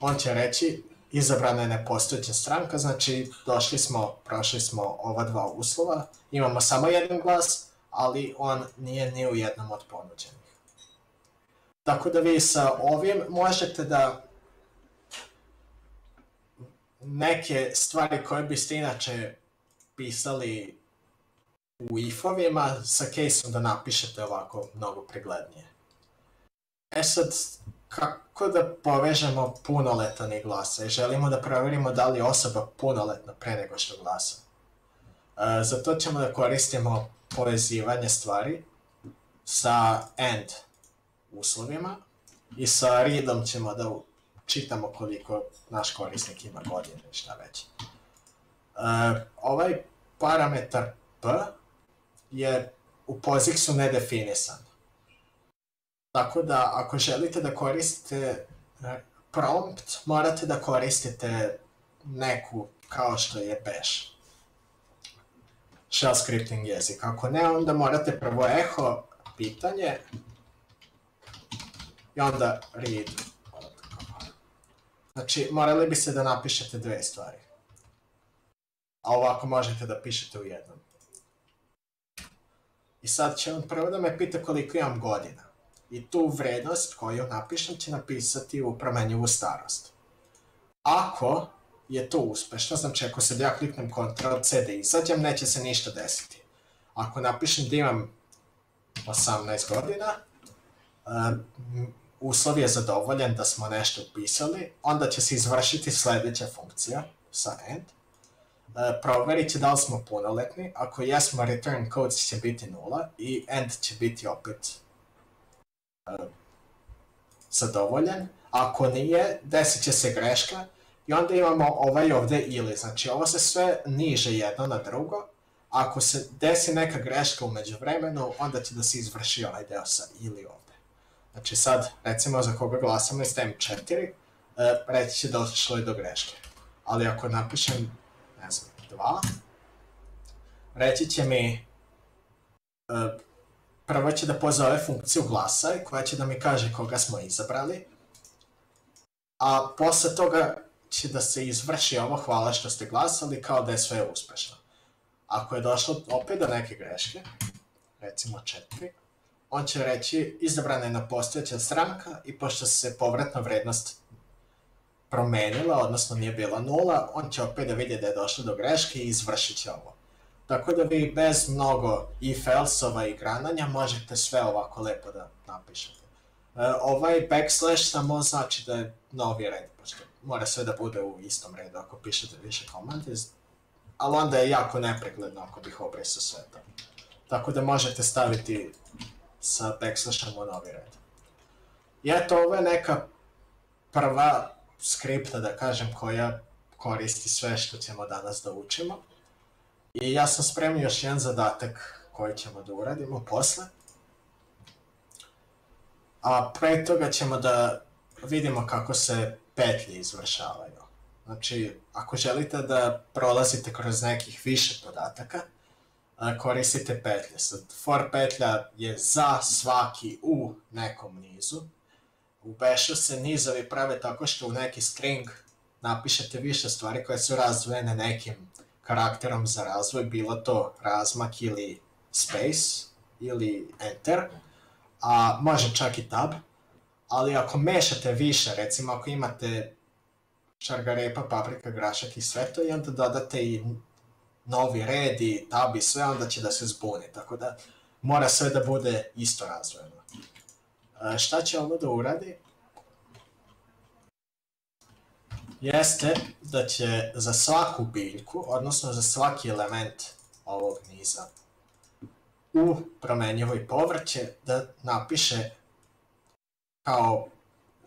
On će reći izabrana je nepostojeća stranka, znači došli smo, prošli smo ova dva uslova, imamo samo jedan glas, ali on nije ni u jednom od ponuđenih. Tako da vi sa ovim možete da neke stvari koje biste inače pisali u ifovima sa caseom da napišete ovako mnogo preglednije. E sad, kako da povežemo punoletan i glasa? I želimo da proverimo da li je osoba punoletna pre nego što glasa. E, za to ćemo da koristimo povezivanje stvari sa AND uslovima i sa readom ćemo da čitamo koliko naš korisnik ima godine i šta već. Uh, ovaj parametar p je u POSIXu nedefinisan. Tako da ako želite da koristite e, prompt, morate da koristite neku kao što je bash. Shell scripting jezik. Ako ne, onda morate prvo echo pitanje i onda read. Znači, morali bi se da napišete dve stvari. A ovako možete da pišete u jednom. I sad će on prvo da me pita koliko imam godina. I tu vrednost koju napišem će napisati u promenjivu starost. Ako je to uspešno, znači ako se ja kliknem Ctrl C da izađem, neće se ništa desiti. Ako napišem da imam 18 godina, uslov je zadovoljen da smo nešto upisali, onda će se izvršiti sledeća funkcija sa end. E, proverit će da li smo punoletni, ako jesmo return code će biti nula i end će biti opet e, zadovoljen. Ako nije, desit će se greška i onda imamo ovaj ovde ili, znači ovo se sve niže jedno na drugo, ako se desi neka greška umeđu vremenu, onda će da se izvrši ovaj deo sa ili ovde. Znači sad, recimo za koga glasamo stavim 4, e, reći će da otišlo je do greške. Ali ako napišem, ne znam, 2, reći će mi, e, prvo će da pozove funkciju glasa koja će da mi kaže koga smo izabrali, a posle toga će da se izvrši ovo hvala što ste glasali kao da je sve uspešno. Ako je došlo opet do neke greške, recimo 4, on će reći izabrana je na postojeća stranka i pošto se povratna vrednost promenila, odnosno nije bila nula, on će opet da vidi da je došlo do greške i izvršit će ovo. Tako da vi bez mnogo if-else-ova i grananja možete sve ovako lepo da napišete. E, ovaj backslash samo znači da je novi red, pošto mora sve da bude u istom redu ako pišete više komande, ali onda je jako nepregledno ako bih obrisao sve to. Tako da možete staviti sa backslashom u novi red. I eto, ovo je neka prva skripta, da kažem, koja koristi sve što ćemo danas da učimo. I ja sam spremio još jedan zadatak koji ćemo da uradimo posle. A pre toga ćemo da vidimo kako se petlje izvršavaju. Znači, ako želite da prolazite kroz nekih više podataka, koristite petlje. Sad, for petlja je za svaki u nekom nizu. U Bashu se nizovi prave tako što u neki string napišete više stvari koje su razvojene nekim karakterom za razvoj, bilo to razmak ili space ili enter, a može čak i tab, ali ako mešate više, recimo ako imate šargarepa, paprika, grašak i sve to i onda dodate i novi red i tab sve, onda će da se zbuni. Tako da mora sve da bude isto razvojeno. E, šta će ovo da uradi? Jeste da će za svaku biljku, odnosno za svaki element ovog niza, u promenjivoj povrće da napiše kao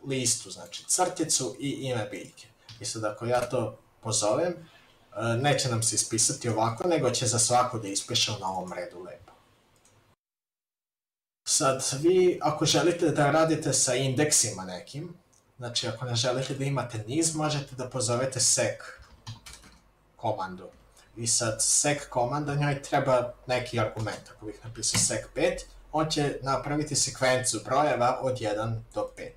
listu, znači crticu i ime biljke. I sad ako ja to pozovem, neće nam se ispisati ovako, nego će za svako da ispiše u novom redu lepo. Sad, vi ako želite da radite sa indeksima nekim, znači ako ne želite da imate niz, možete da pozovete sec komandu I sad sec komanda njoj treba neki argument. Ako bih napisao sec 5, on će napraviti sekvencu brojeva od 1 do 5.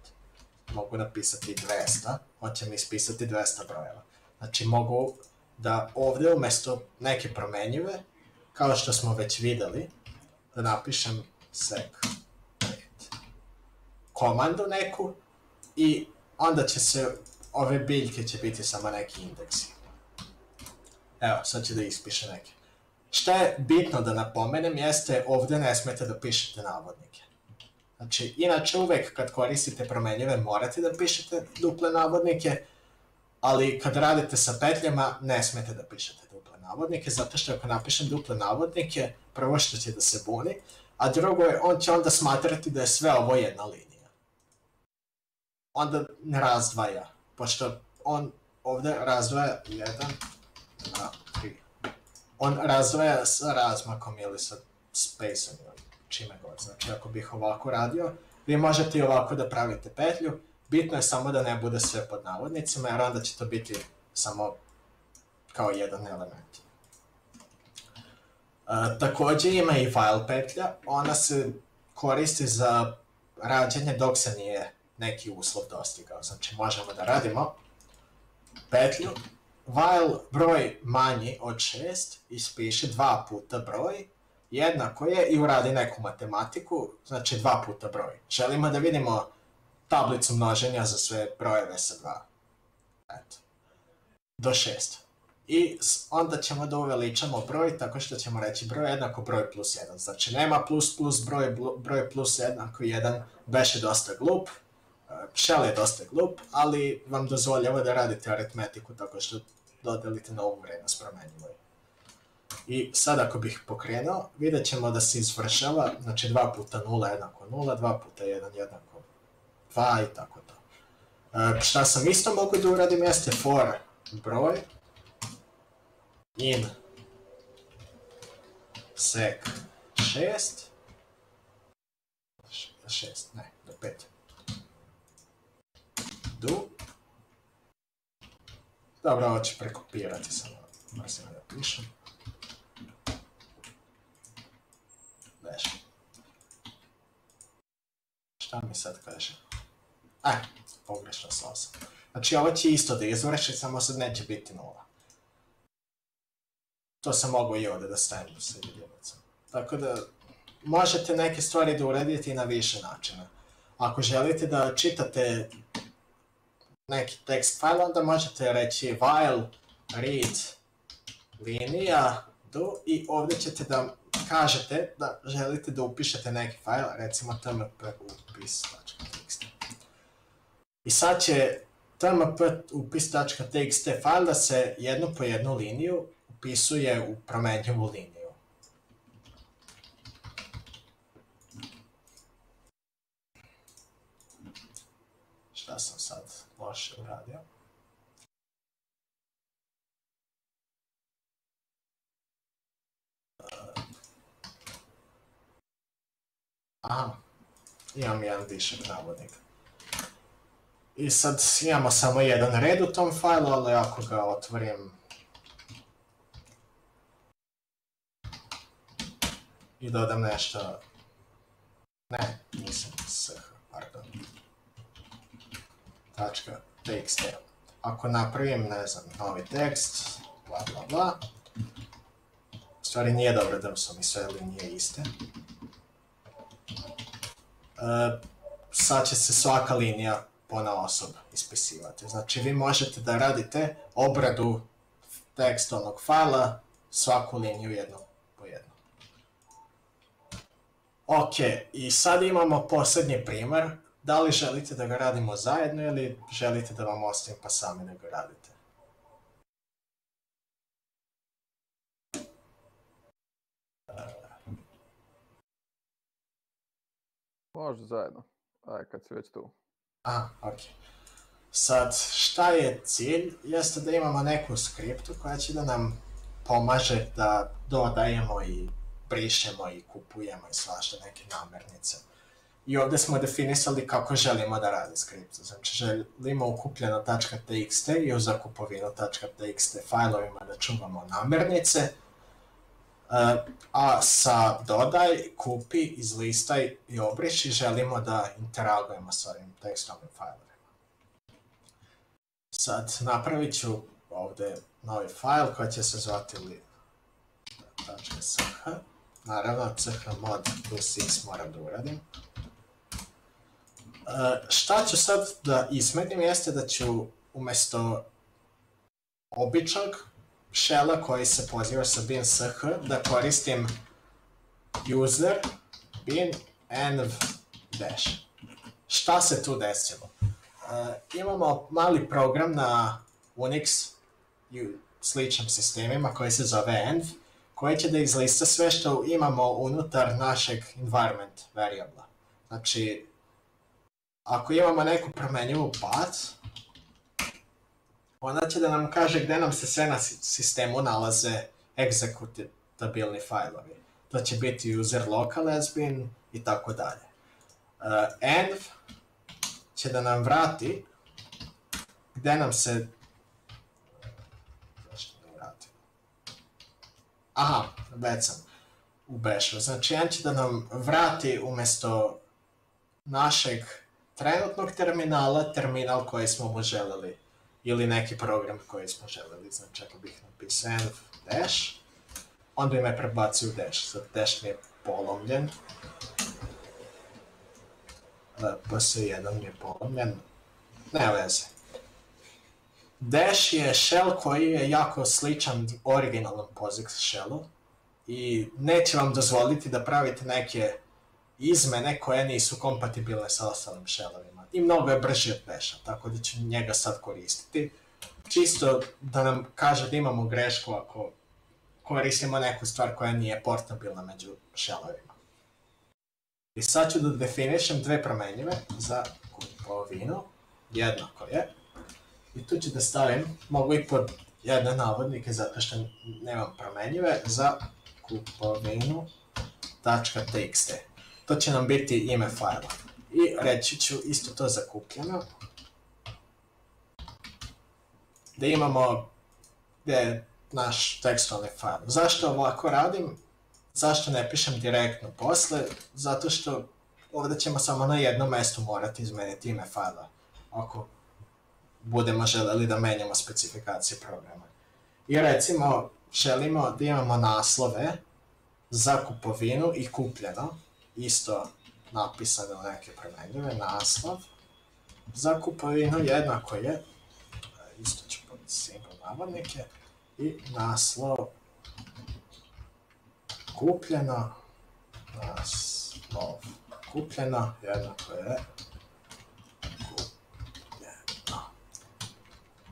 Mogu napisati 200, on će mi ispisati 200 brojeva. Znači mogu da ovdje umjesto neke promenjive, kao što smo već vidjeli, da napišem sec 5 komandu neku i onda će se, ove biljke će biti samo neki indeksi. Evo, sad će da ispiše neke. Šta je bitno da napomenem jeste ovdje ne smete da pišete navodnike. Znači, inače uvek kad koristite promenjive morate da pišete duple navodnike, ali kad radite sa petljama ne smete da pišete duple navodnike, zato što ako napišem duple navodnike, prvo što će da se buni, a drugo je, on će onda smatrati da je sve ovo jedna linija. Onda ne razdvaja, pošto on ovdje razdvaja jedan, dva, tri. On razdvaja sa razmakom ili sa spaceom ili čime god. Znači, ako bih ovako radio, vi možete i ovako da pravite petlju, bitno je samo da ne bude sve pod navodnicima, jer onda će to biti samo kao jedan element. Uh, također ima i while petlja, ona se koristi za rađenje dok se nije neki uslov dostigao. Znači možemo da radimo petlju, while broj manji od 6 ispiše dva puta broj, jednako je i uradi neku matematiku, znači dva puta broj. Želimo da vidimo tablicu množenja za sve brojeve sa dva. Eto. Do šest. I onda ćemo da uveličamo broj tako što ćemo reći broj jednako broj plus 1. Znači nema plus plus broj, broj plus jednako 1, beše dosta glup, Shell je dosta glup, ali vam dozvoljava da radite aritmetiku tako što dodelite novu vrednost promenjivoj. I sad ako bih pokrenuo, vidjet ćemo da se izvršava, znači 2 puta 0 jednako 0, 2 puta 1 jednako 2 i tako to. E, šta sam isto mogu da uradim jeste for broj. In. Sec. 6 6, ne, do 5 do dobro, ovo ću prekopirati samo, mrzim da pišem. Veš. Šta mi sad kaže? E, pogrešno sam. Znači ovo će isto da izvrši, samo sad neće biti nula. To sam mogu i ovdje da stavim sa jedinicom. Tako da, možete neke stvari da uredite na više načina. Ako želite da čitate neki tekst file, onda možete reći while read linija do i ovdje ćete da kažete da želite da upišete neki file, recimo tmp. I sad će tmp upis.txt file da se jednu po jednu liniju upisuje u promenjivu liniju. Šta sam sad loše uradio? Aha, imam jedan višak navodnik. I sad imamo samo jedan red u tom fajlu, ali ako ga otvorim i dodam nešto... Ne, nisam sh, pardon. Tačka txt. Ako napravim, ne znam, novi tekst, bla bla bla. U stvari nije dobro da su mi sve linije iste. E, sad će se svaka linija pona osoba ispisivati. Znači vi možete da radite obradu tekstovnog fajla svaku liniju jednu po jednu. Ok, i sad imamo posljednji primjer. Da li želite da ga radimo zajedno ili želite da vam ostavim pa sami da ga radite? Može zajedno. Aj, kad si već tu. A, ok. Sad, šta je cilj? Jeste da imamo neku skriptu koja će da nam pomaže da dodajemo i brišemo i kupujemo i svašta neke namernice. I ovdje smo definisali kako želimo da radi skript. Znači želimo ukupljeno.txt i u zakupovinu.txt fajlovima da čuvamo namernice, a sa dodaj, kupi, izlistaj i obriši želimo da interagujemo s ovim tekstovnim fajlovima. Sad napravit ću ovdje novi fajl koji će se zvati li.sh. Naravno, chmod plus x moram da uradim. E, šta ću sad da izmenim jeste da ću umjesto običnog shella koji se poziva sa bin sh da koristim user bin env dash. Šta se tu desilo? Uh, imamo mali program na Unix i sličnim sistemima koji se zove env koji će da izlista sve što imamo unutar našeg environment variabla. Znači, ako imamo neku promenjivu path, onda će da nam kaže gde nam se sve na sistemu nalaze egzekutabilni fajlovi. To će biti user local has been i tako dalje. Uh, env će da nam vrati gde nam se? Aha, već sam u Bashu. Znači, on će da nam vrati umjesto našeg trenutnog terminala, terminal koji smo mu želeli ili neki program koji smo želeli. Znači, ako bih napisao env dash, on bi me prebacio u dash. Sad dash mi je polomljen. PS1 mi je polomljen. Ne veze. Dash je shell koji je jako sličan originalnom POSIX shellu i neće vam dozvoliti da pravite neke izmene koje nisu kompatibilne sa ostalim shellovima. I mnogo je brži od Dasha, tako da ću njega sad koristiti. Čisto da nam kaže da imamo grešku ako koristimo neku stvar koja nije portabilna među shellovima. I sad ću da definišem dve promenjive za kupovinu, jednako je. I tu ću da stavim, mogu i pod jedne navodnike zato što nemam promenjive, za kupovinu.txt. To će nam biti ime fajla. I reći ću isto to zakupljeno. Da imamo gdje je naš tekstovni fajl. Zašto ovako radim? Zašto ne pišem direktno posle? Zato što ovdje ćemo samo na jednom mjestu morati izmeniti ime fajla. Ako budemo želeli da menjamo specifikacije programa. I recimo, želimo da imamo naslove za kupovinu i kupljeno, isto napisano u neke promenljive, naslov za kupovinu jednako je, isto ću pod simbol navodnike, i naslov kupljeno, naslov kupljeno jednako je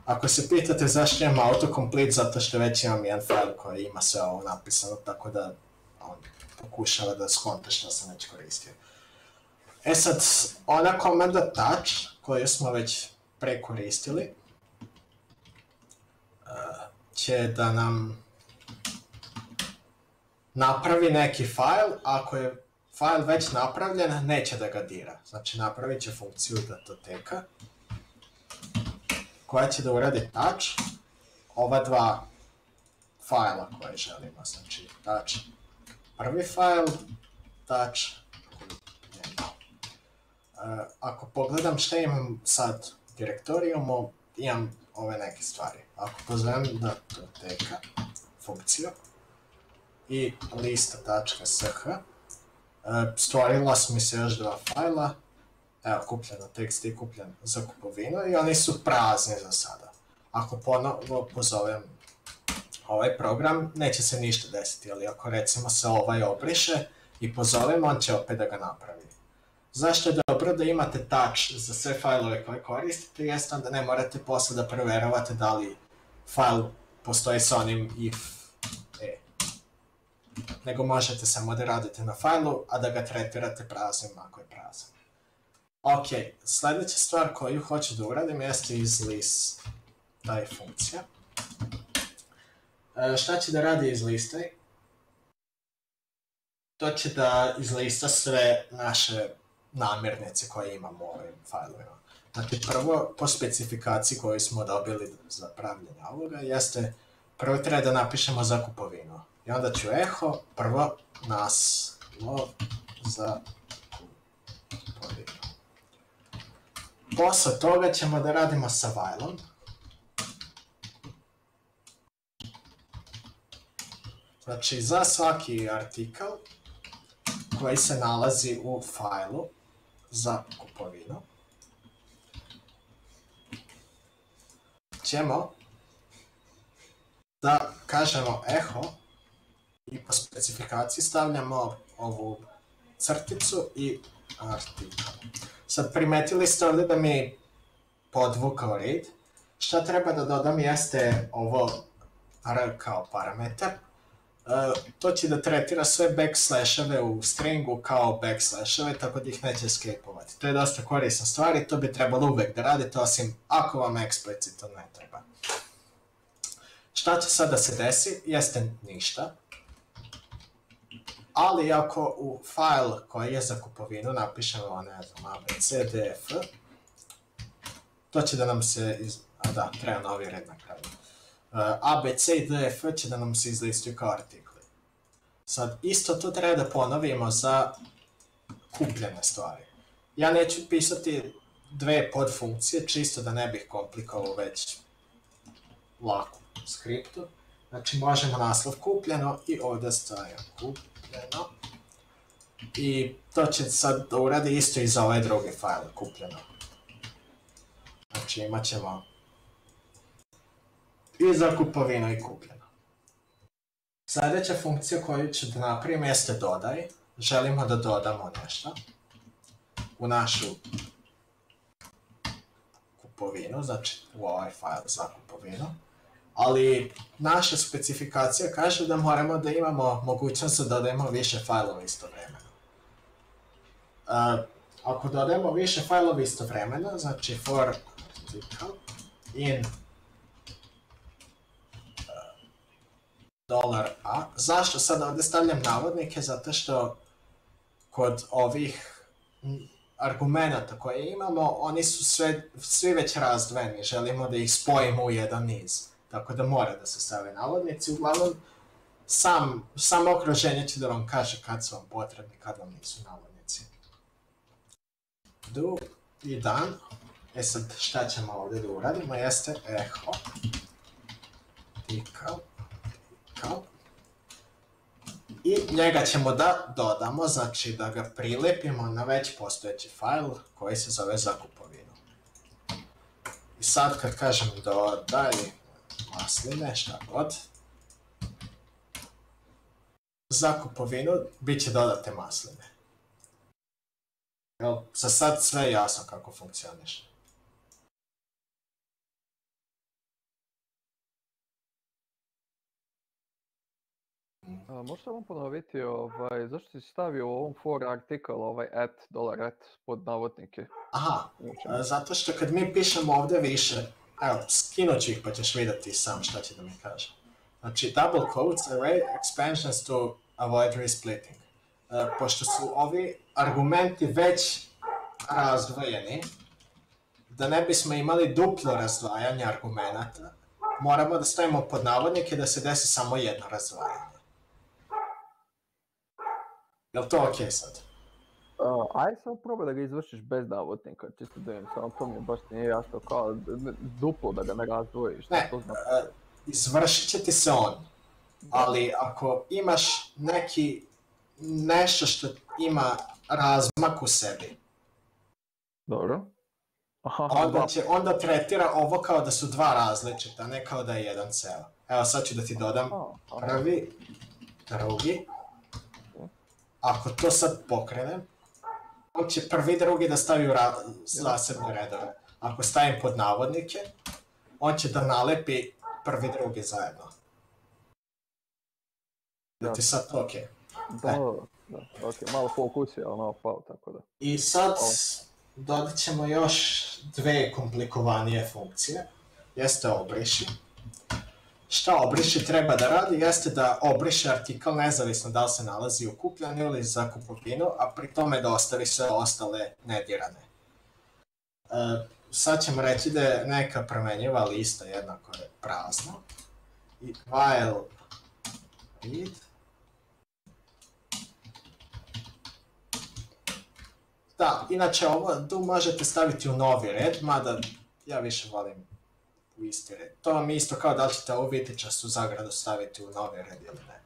Ako se pitate zašto imam autocomplete, zato što već imam jedan file koji ima sve ovo napisano, tako da on pokušava da skonta što sam već koristio. E sad, ona komanda touch, koju smo već prekoristili, uh, će da nam napravi neki file, ako je file već napravljen, neće da ga dira. Znači, napravit će funkciju datoteka, koja će da uradi touch ova dva fajla koje želimo, znači touch prvi fajl, touch ako pogledam šta imam sad direktorijumu, imam ove neke stvari. Ako pozovem datoteka funkciju i lista.sh, uh, stvorila su mi se još dva fajla, evo, kupljeno tekst i kupljen za kupovinu i oni su prazni za sada. Ako ponovo pozovem ovaj program, neće se ništa desiti, ali ako recimo se ovaj obriše i pozovem, on će opet da ga napravi. Zašto je dobro da imate touch za sve fajlove koje koristite, jeste da ne morate posle da proveravate da li fajl postoji sa onim if e. Nego možete samo da radite na fajlu, a da ga tretirate praznim ako je prazan. Ok, sljedeća stvar koju hoću da uradim jeste iz list taj funkcija. E, šta će da radi iz liste? To će da izlista sve naše namirnice koje imamo u ovim failovima. Znači prvo, po specifikaciji koju smo dobili za pravljenje ovoga, jeste prvo treba da napišemo za kupovinu. I onda ću eho, prvo naslov za kupovinu. Posle toga ćemo da radimo sa whileom. Znači, za svaki artikl koji se nalazi u failu za kupovinu, ćemo da kažemo eho i po specifikaciji stavljamo ovu crticu i artikl. Sad primetili ste ovdje da mi podvukao read. Šta treba da dodam jeste ovo r kao parametar. Uh, to će da tretira sve backslashove u stringu kao backslashove, tako da ih neće escapeovati. To je dosta korisna stvar i to bi trebalo uvek da radite, osim ako vam eksplicitno ne treba. Šta će sad da se desi? Jeste ništa. Ali ako u file koji je za kupovinu napišemo, ne znam, abcdf, to će da nam se, iz... a da, treba novi red na kraju. Uh, ABC i DF će da nam se izlistuju kao artikli. Sad, isto to treba da ponovimo za kupljene stvari. Ja neću pisati dve podfunkcije, čisto da ne bih komplikovao već lako skriptu. Znači možemo naslov kupljeno i ovdje stavio kupljeno. I to će sad da uradi isto i za ovaj drugi file kupljeno. Znači imat ćemo i za kupovinu i kupljeno. Sljedeća funkcija koju ću da napravim jeste dodaj. Želimo da dodamo nešto u našu kupovinu, znači u ovaj file za kupovinu ali naša specifikacija kaže da moramo da imamo mogućnost da dodajemo više fajlova istovremeno. Uh, ako dodajemo više fajlova istovremeno, znači for in dolar a. Zašto sad ovdje stavljam navodnike? Zato što kod ovih argumenta koje imamo, oni su sve, svi već razdvojeni, želimo da ih spojimo u jedan niz. Tako da mora da se stave navodnici. Uglavnom, sam, samo okruženje će da vam kaže kad su vam potrebni, kad vam nisu navodnici. Do i dan. E sad, šta ćemo ovdje da uradimo jeste eho tikal, tikal. I njega ćemo da dodamo, znači da ga prilepimo na već postojeći fajl koji se zove za kupovinu. I sad kad kažem dodaj masline, šta god. Za kupovinu bit će dodate masline. Jel, za sad sve jasno kako funkcioniš. A, možete vam ponoviti, ovaj, zašto si stavio u ovom for article ovaj at, dolar at pod navodnike? Aha, zato što kad mi pišemo ovdje više, Evo, skinut ću ih pa ćeš vidjeti sam šta će da mi kaže. Znači, double quotes array expansions to avoid resplitting. Uh, pošto su ovi argumenti već razdvojeni, da ne bismo imali duplo razdvajanje argumenta, moramo da stavimo pod navodnike da se desi samo jedno razdvajanje. Jel to ok sad? Uh, aj samo probaj da ga izvršiš bez navodnika, čisto da im samo to mi baš nije jasno kao duplo da ga ne razdvojiš. Ne, to znači? uh, izvršit će ti se on, ali ako imaš neki nešto što ima razmak u sebi, Dobro. Aha, onda, će, onda tretira ovo kao da su dva različita, ne kao da je jedan ceo. Evo sad ću da ti dodam prvi, drugi. Ako to sad pokrenem, on će prvi drugi da stavi u zasebne redove. Ako stavim pod navodnike, on će da nalepi prvi drugi zajedno. Da ti sad to okej. Da, e. da, ok, malo fokusija, ali malo pao, tako da. I sad dodat ćemo još dve komplikovanije funkcije. Jeste obriši. Šta obriši treba da radi jeste da obriše artikl nezavisno da li se nalazi u kupljanju ili za kupovinu, a pri tome da ostavi sve ostale nedirane. E, sad ćemo reći da je neka promenjiva lista jednako je prazna. I while read Da, inače ovo tu možete staviti u novi red, mada ja više volim u isti red. To vam je isto kao da li ćete ovu vitičastu zagradu staviti u novi red ili ne.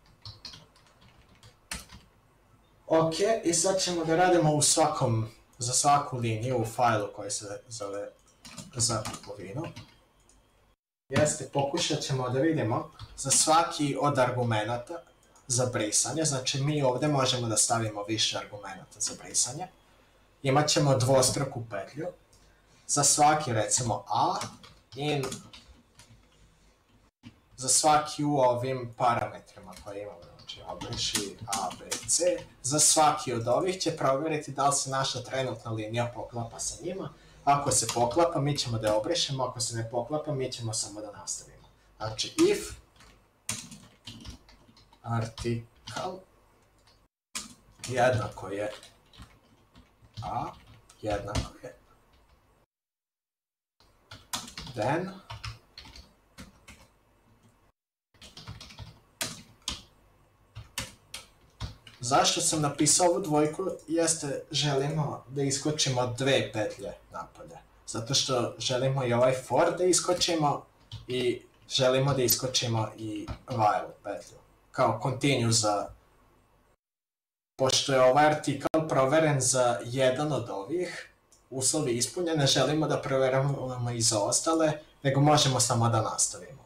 Ok, i sad ćemo da radimo u svakom, za svaku liniju u fajlu koji se zove za kupovinu. Jeste, pokušat ćemo da vidimo za svaki od argumenta za brisanje, znači mi ovdje možemo da stavimo više argumenta za brisanje. Imat ćemo dvostruku petlju, za svaki recimo A in za svaki u ovim parametrima koje imamo, znači obriši A, B, C, za svaki od ovih će provjeriti da li se naša trenutna linija poklapa sa njima. Ako se poklapa, mi ćemo da je obrišemo, ako se ne poklapa, mi ćemo samo da nastavimo. Znači if article jednako je A jednako je then Zašto sam napisao ovu dvojku? Jeste, želimo da iskočimo dve petlje napolje. Zato što želimo i ovaj for da iskočimo i želimo da iskočimo i while petlju. Kao continue za... Pošto je ovaj artikal proveren za jedan od ovih, uslovi ispunjene, želimo da provjeramo i za ostale, nego možemo samo da nastavimo.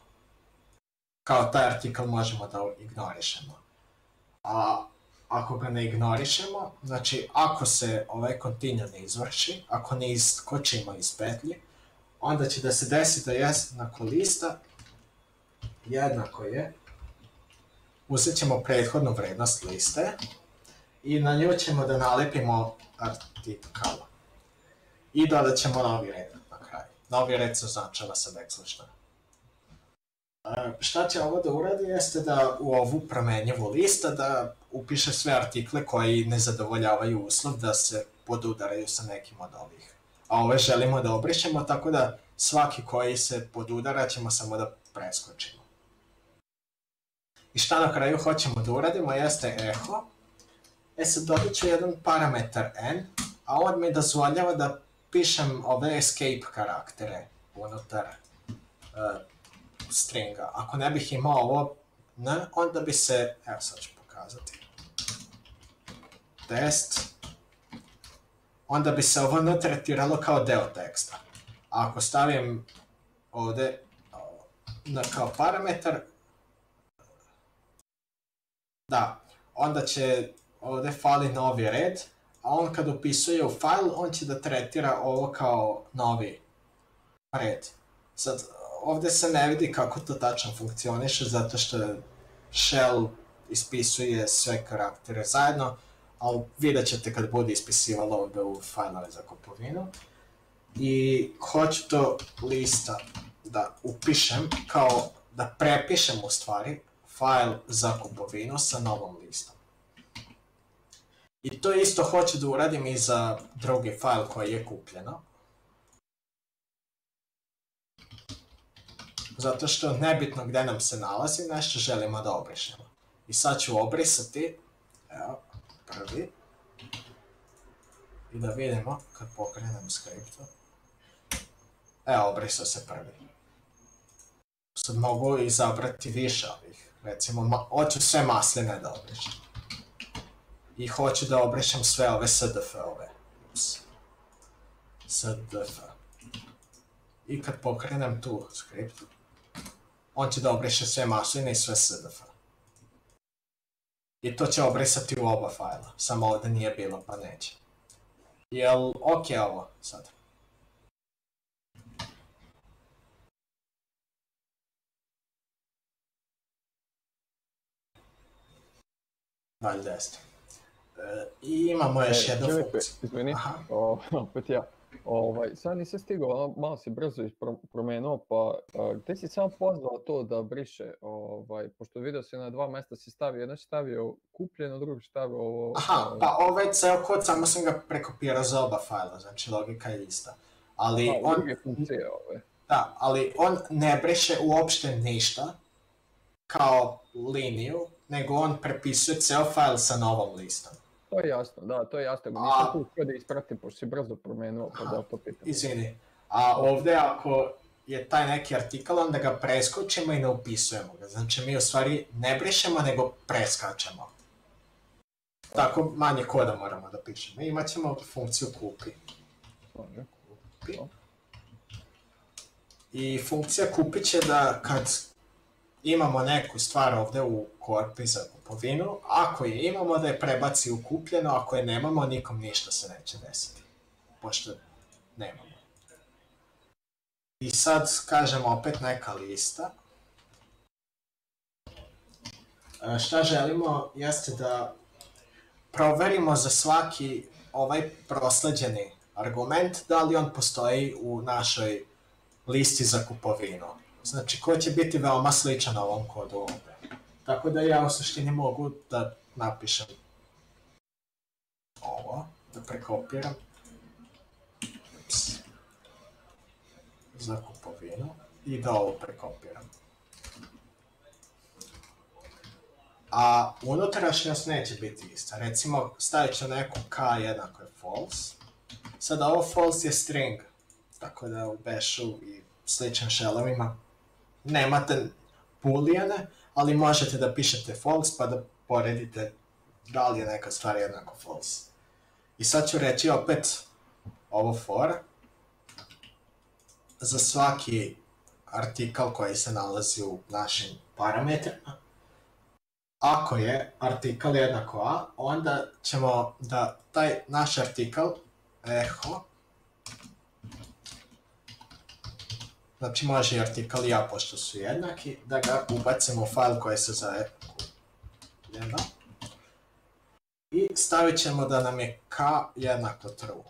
Kao taj artikal možemo da ignorišemo. A ako ga ne ignorišemo, znači ako se ovaj continue ne izvrši, ako ne iskočimo iz petlji, onda će da se desi da jednako lista jednako je, uzet ćemo prethodnu vrednost liste i na nju ćemo da nalepimo artikala. I dodat ćemo novi red na kraju. Novi red se označava sa backslash Šta će ovo da uradi jeste da u ovu promenjivu lista da upiše sve artikle koji ne zadovoljavaju uslov da se podudaraju sa nekim od ovih. A ove želimo da obrišemo, tako da svaki koji se podudara ćemo samo da preskočimo. I šta na kraju hoćemo da uradimo jeste eho. E sad dobit ću jedan parametar n, a on mi dozvoljava da pišem ove escape karaktere unutar uh, stringa. Ako ne bih imao ovo n, onda bi se, evo sad ću pokazati, test, onda bi se ovo n tretiralo kao deo teksta. A ako stavim ovdje n kao parametar, da, onda će ovdje fali novi red, a on kad upisuje u file, on će da tretira ovo kao novi red. Sad, ovdje se ne vidi kako to tačno funkcioniše, zato što shell ispisuje sve karaktere zajedno, ali vidjet ćete kad bude ispisivalo ovdje u fajlove za kupovinu. I hoću to lista da upišem kao da prepišem u stvari file za kupovinu sa novom listom. I to isto hoću da uradim i za drugi file koji je kupljeno. Zato što nebitno gdje nam se nalazi, nešto želimo da obrišemo. I sad ću obrisati, evo, prvi. I da vidimo, kad pokrenem skriptu. Evo, obrisao se prvi. Sad mogu izabrati više ovih. Recimo, hoću sve masline da obrišem. I hoću da obrišem sve ove SDF-ove. SDF. I kad pokrenem tu skriptu, on će da obriše sve masline i sve SDF. I to će obrisati u oba fajla, samo ovdje nije bilo pa neće. Jel ok ovo sad? Valjda jeste. I imamo još jednu funkciju. Izmeni, o, opet ja. Ovaj, sad nisam stigao, malo si brzo promenuo, pa te si samo pozvao to da briše, ovaj, pošto vidio si na dva mesta si stavio, jedno si stavio kupljeno, drugo si stavio ovo... Aha, ovaj... pa ovaj ceo kod, samo sam ga prekopirao za oba fajla, znači logika je ista. Ali A, on... druge funkcije ove. Da, ali on ne briše uopšte ništa kao liniju, nego on prepisuje ceo fajl sa novom listom. To je jasno, da, to je jasno. Nisam tu htio da ispratim, pošto si brzo promenuo, pa da to pitam. Izvini. A ovde ako je taj neki artikal, onda ga preskočimo i ne upisujemo ga. Znači mi u stvari ne brišemo, nego preskačemo. Tako manje koda moramo da pišemo. I imat ćemo funkciju kupi. Kupi. I funkcija kupi će da kad imamo neku stvar ovde u korpi za kupovinu, ako je imamo da je prebaci u kupljeno, ako je nemamo, nikom ništa se neće desiti. Pošto nemamo. I sad kažemo opet neka lista. E, šta želimo jeste da proverimo za svaki ovaj prosleđeni argument da li on postoji u našoj listi za kupovinu. Znači, ko će biti veoma sličan ovom kodu ovde. Tako da ja u suštini mogu da napišem ovo, da prekopiram. Ups. Za kupovinu i da ovo prekopiram. A unutrašnjost neće biti ista. Recimo, stavit ću neku k jednako je false. Sada ovo false je string, tako da u bashu i sličnim shellovima nemate boolijane, ali možete da pišete false pa da poredite da li je neka stvar jednako false. I sad ću reći opet ovo for za svaki artikal koji se nalazi u našim parametrima. Ako je artikal jednako A, onda ćemo da taj naš artikal eho znači može i artikal i A pošto su jednaki, da ga ubacimo u fajl koji se zove jedna. I stavit ćemo da nam je k jednako true.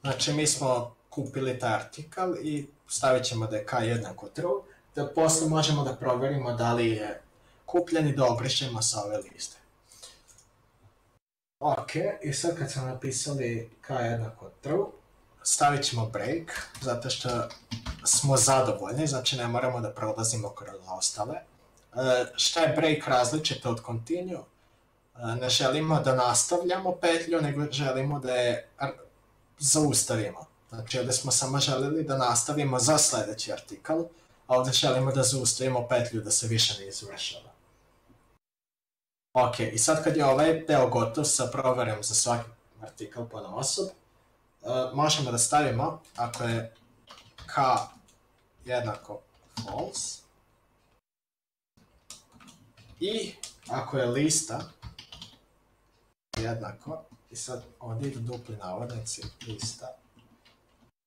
Znači mi smo kupili taj artikal i stavit ćemo da je k jednako true, da posle možemo da proverimo da li je kupljen i da obrišemo sa ove liste. Ok, i sad kad smo napisali k jednako true, stavit ćemo break, zato što smo zadovoljni, znači ne moramo da prolazimo kroz ostale. E, šta je break različito od continue? E, ne želimo da nastavljamo petlju, nego želimo da je zaustavimo. Znači ovde smo samo želeli da nastavimo za sledeći artikal, a ovde želimo da zaustavimo petlju da se više ne izvršava. Ok, i sad kad je ovaj deo gotov sa proverom za svaki artikal po osob, uh, možemo da stavimo, ako je k jednako false, i ako je lista jednako, i sad ovdje idu dupli navodnici, lista,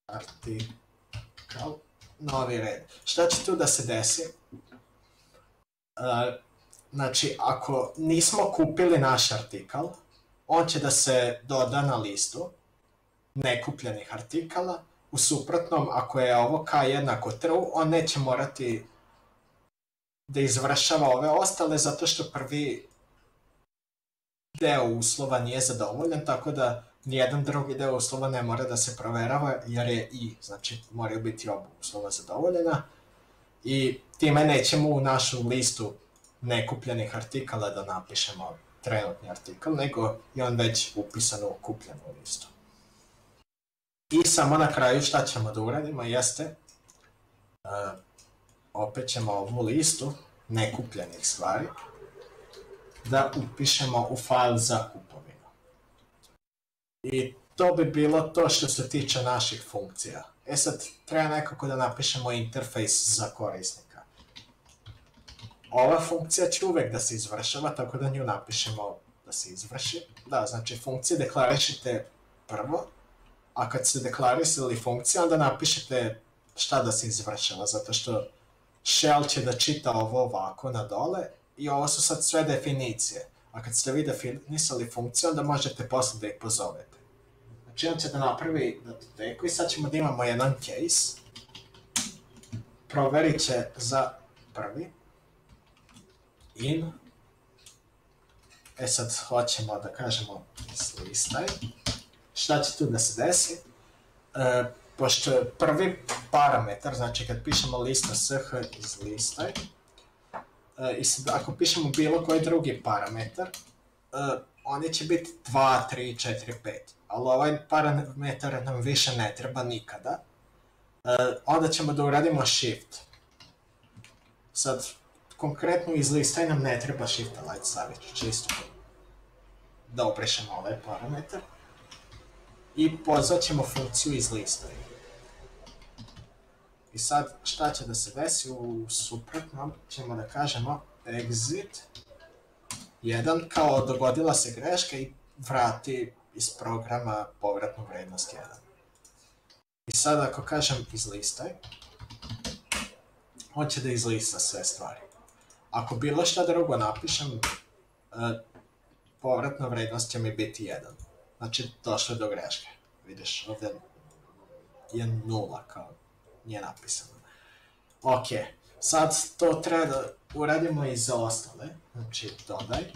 artikal, novi red. Šta će tu da se desi? Uh, znači, ako nismo kupili naš artikal, on će da se doda na listu, nekupljenih artikala. U suprotnom, ako je ovo k jednako true, on neće morati da izvršava ove ostale zato što prvi deo uslova nije zadovoljan, tako da nijedan drugi deo uslova ne mora da se proverava jer je i, znači moraju biti oba uslova zadovoljena i time nećemo u našu listu nekupljenih artikala da napišemo trenutni artikal, nego je on već upisan u kupljenu listu. I samo na kraju šta ćemo da uradimo jeste uh, opet ćemo ovu listu nekupljenih stvari da upišemo u fajl za kupovinu. I to bi bilo to što se tiče naših funkcija. E sad, treba nekako da napišemo interfejs za korisnika. Ova funkcija će uvek da se izvršava, tako da nju napišemo da se izvrši. Da, znači funkcije deklarišite prvo, a kad ste deklarisali funkciju, onda napišete šta da se izvršava, zato što shell će da čita ovo ovako na dole i ovo su sad sve definicije. A kad ste vi definisali funkciju, onda možete posle da ih pozovete. Znači on će da napravi datoteku i sad ćemo da imamo jedan case. Proverit će za prvi. In. E sad hoćemo da kažemo listaj. Šta će tu da se desi? E, pošto je prvi parametar, znači kad pišemo lista sh iz listaj, e, i sad ako pišemo bilo koji drugi parametar, e, oni će biti 2, 3, 4, 5. Ali ovaj parametar nam više ne treba nikada. E, onda ćemo da uradimo shift. Sad, konkretno iz listaj nam ne treba shift light staviti, čisto da obrišemo ovaj parametar. I pozvat ćemo funkciju iz lista. I sad šta će da se desi u suprotnom ćemo da kažemo exit 1 kao dogodila se greška i vrati iz programa povratnu vrednost 1. I sad ako kažem izlistaj, on će da izlista sve stvari. Ako bilo šta drugo napišem, e, povratna vrednost će mi biti 1. Znači, došlo je do greške. Vidiš, ovdje je nula kao nije napisano. Ok, sad to treba da uradimo i za ostale. Znači, dodaj.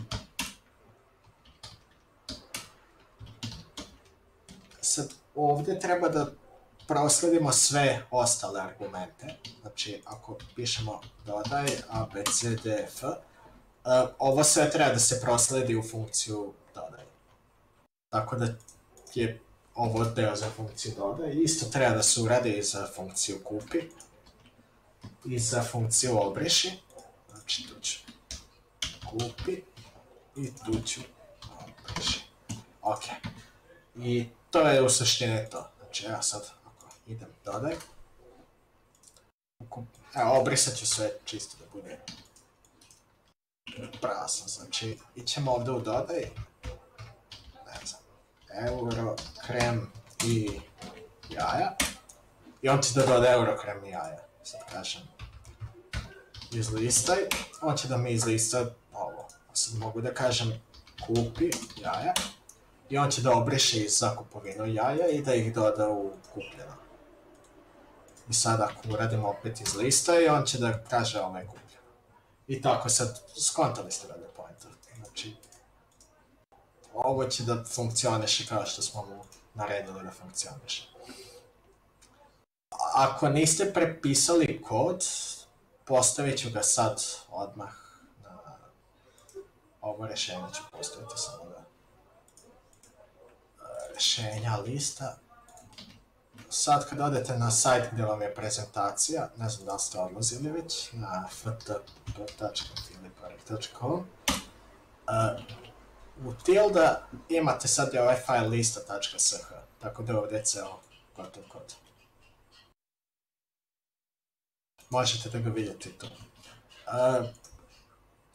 Sad, ovdje treba da prosledimo sve ostale argumente. Znači, ako pišemo dodaj a, b, c, d, f, ovo sve treba da se prosledi u funkciju dodaj. Tako da je ovo deo za funkciju dodaj. Isto treba da se uradi i za funkciju kupi. I za funkciju obriši. Znači, tu ću kupi i tu ću obriši. Ok. I to je u suštini to. Znači, ja sad, ako idem dodaj, Evo, obrisat ću sve čisto da bude prasno, znači, ićemo ovdje u dodaj, euro, krem i jaja, i on će da doda euro, krem i jaja, sad kažem, izlistaj, on će da mi izlista ovo, sad mogu da kažem kupi jaja, i on će da obriše za kupovinu jaja i da ih doda u kupljeno. I sad ako uradimo opet iz lista i on će da kaže ovaj kupljeno. I tako sad, skontali ste rade pointer. Znači, ovo će da funkcioniše kao što smo mu naredili da funkcioniše. Ako niste prepisali kod, postavit ću ga sad odmah na ovo rešenje ću postaviti samo da rešenja, lista. Sad kad odete na sajt gdje vam je prezentacija, ne znam da li ste odlazili već, na ft.filiparek.com, uh, u tilda imate sad je ovaj file lista.sh, tako da je ovdje ceo gotov kod. Možete da ga vidjeti tu. Uh,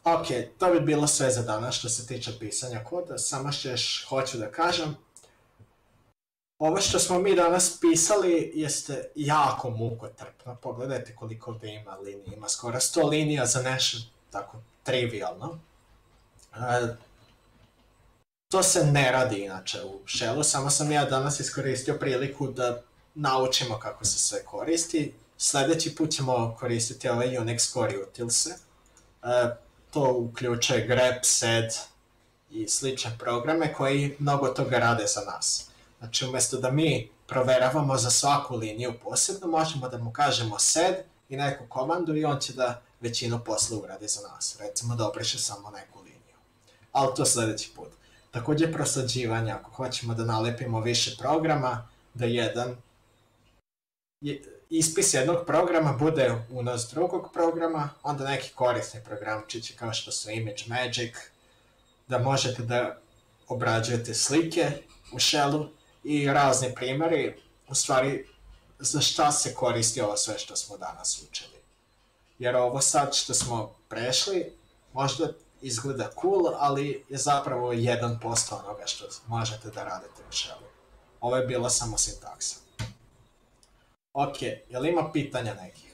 ok, to bi bilo sve za danas što se tiče pisanja koda, samo što još hoću da kažem, ovo što smo mi danas pisali jeste jako mukotrpno. Pogledajte koliko ovdje ima linija. Ima skoro 100 linija za nešto tako trivialno. E, to se ne radi inače u Shellu, samo sam ja danas iskoristio priliku da naučimo kako se sve koristi. Sljedeći put ćemo koristiti ovaj Unix core utils E, to uključuje grep, sed i slične programe koji mnogo toga rade za nas. Znači, umjesto da mi proveravamo za svaku liniju posebno, možemo da mu kažemo sed i neku komandu i on će da većinu posla uradi za nas. Recimo da obriše samo neku liniju. Ali to sljedeći put. Također proslađivanje, ako hoćemo da nalepimo više programa, da jedan ispis jednog programa bude unos drugog programa, onda neki korisni programčići kao što su Image Magic, da možete da obrađujete slike u shellu i razni primjeri, u stvari za šta se koristi ovo sve što smo danas učili. Jer ovo sad što smo prešli, možda izgleda cool, ali je zapravo 1% onoga što možete da radite u shellu. Ovo je bila samo sintaksa. Ok, je li ima pitanja nekih?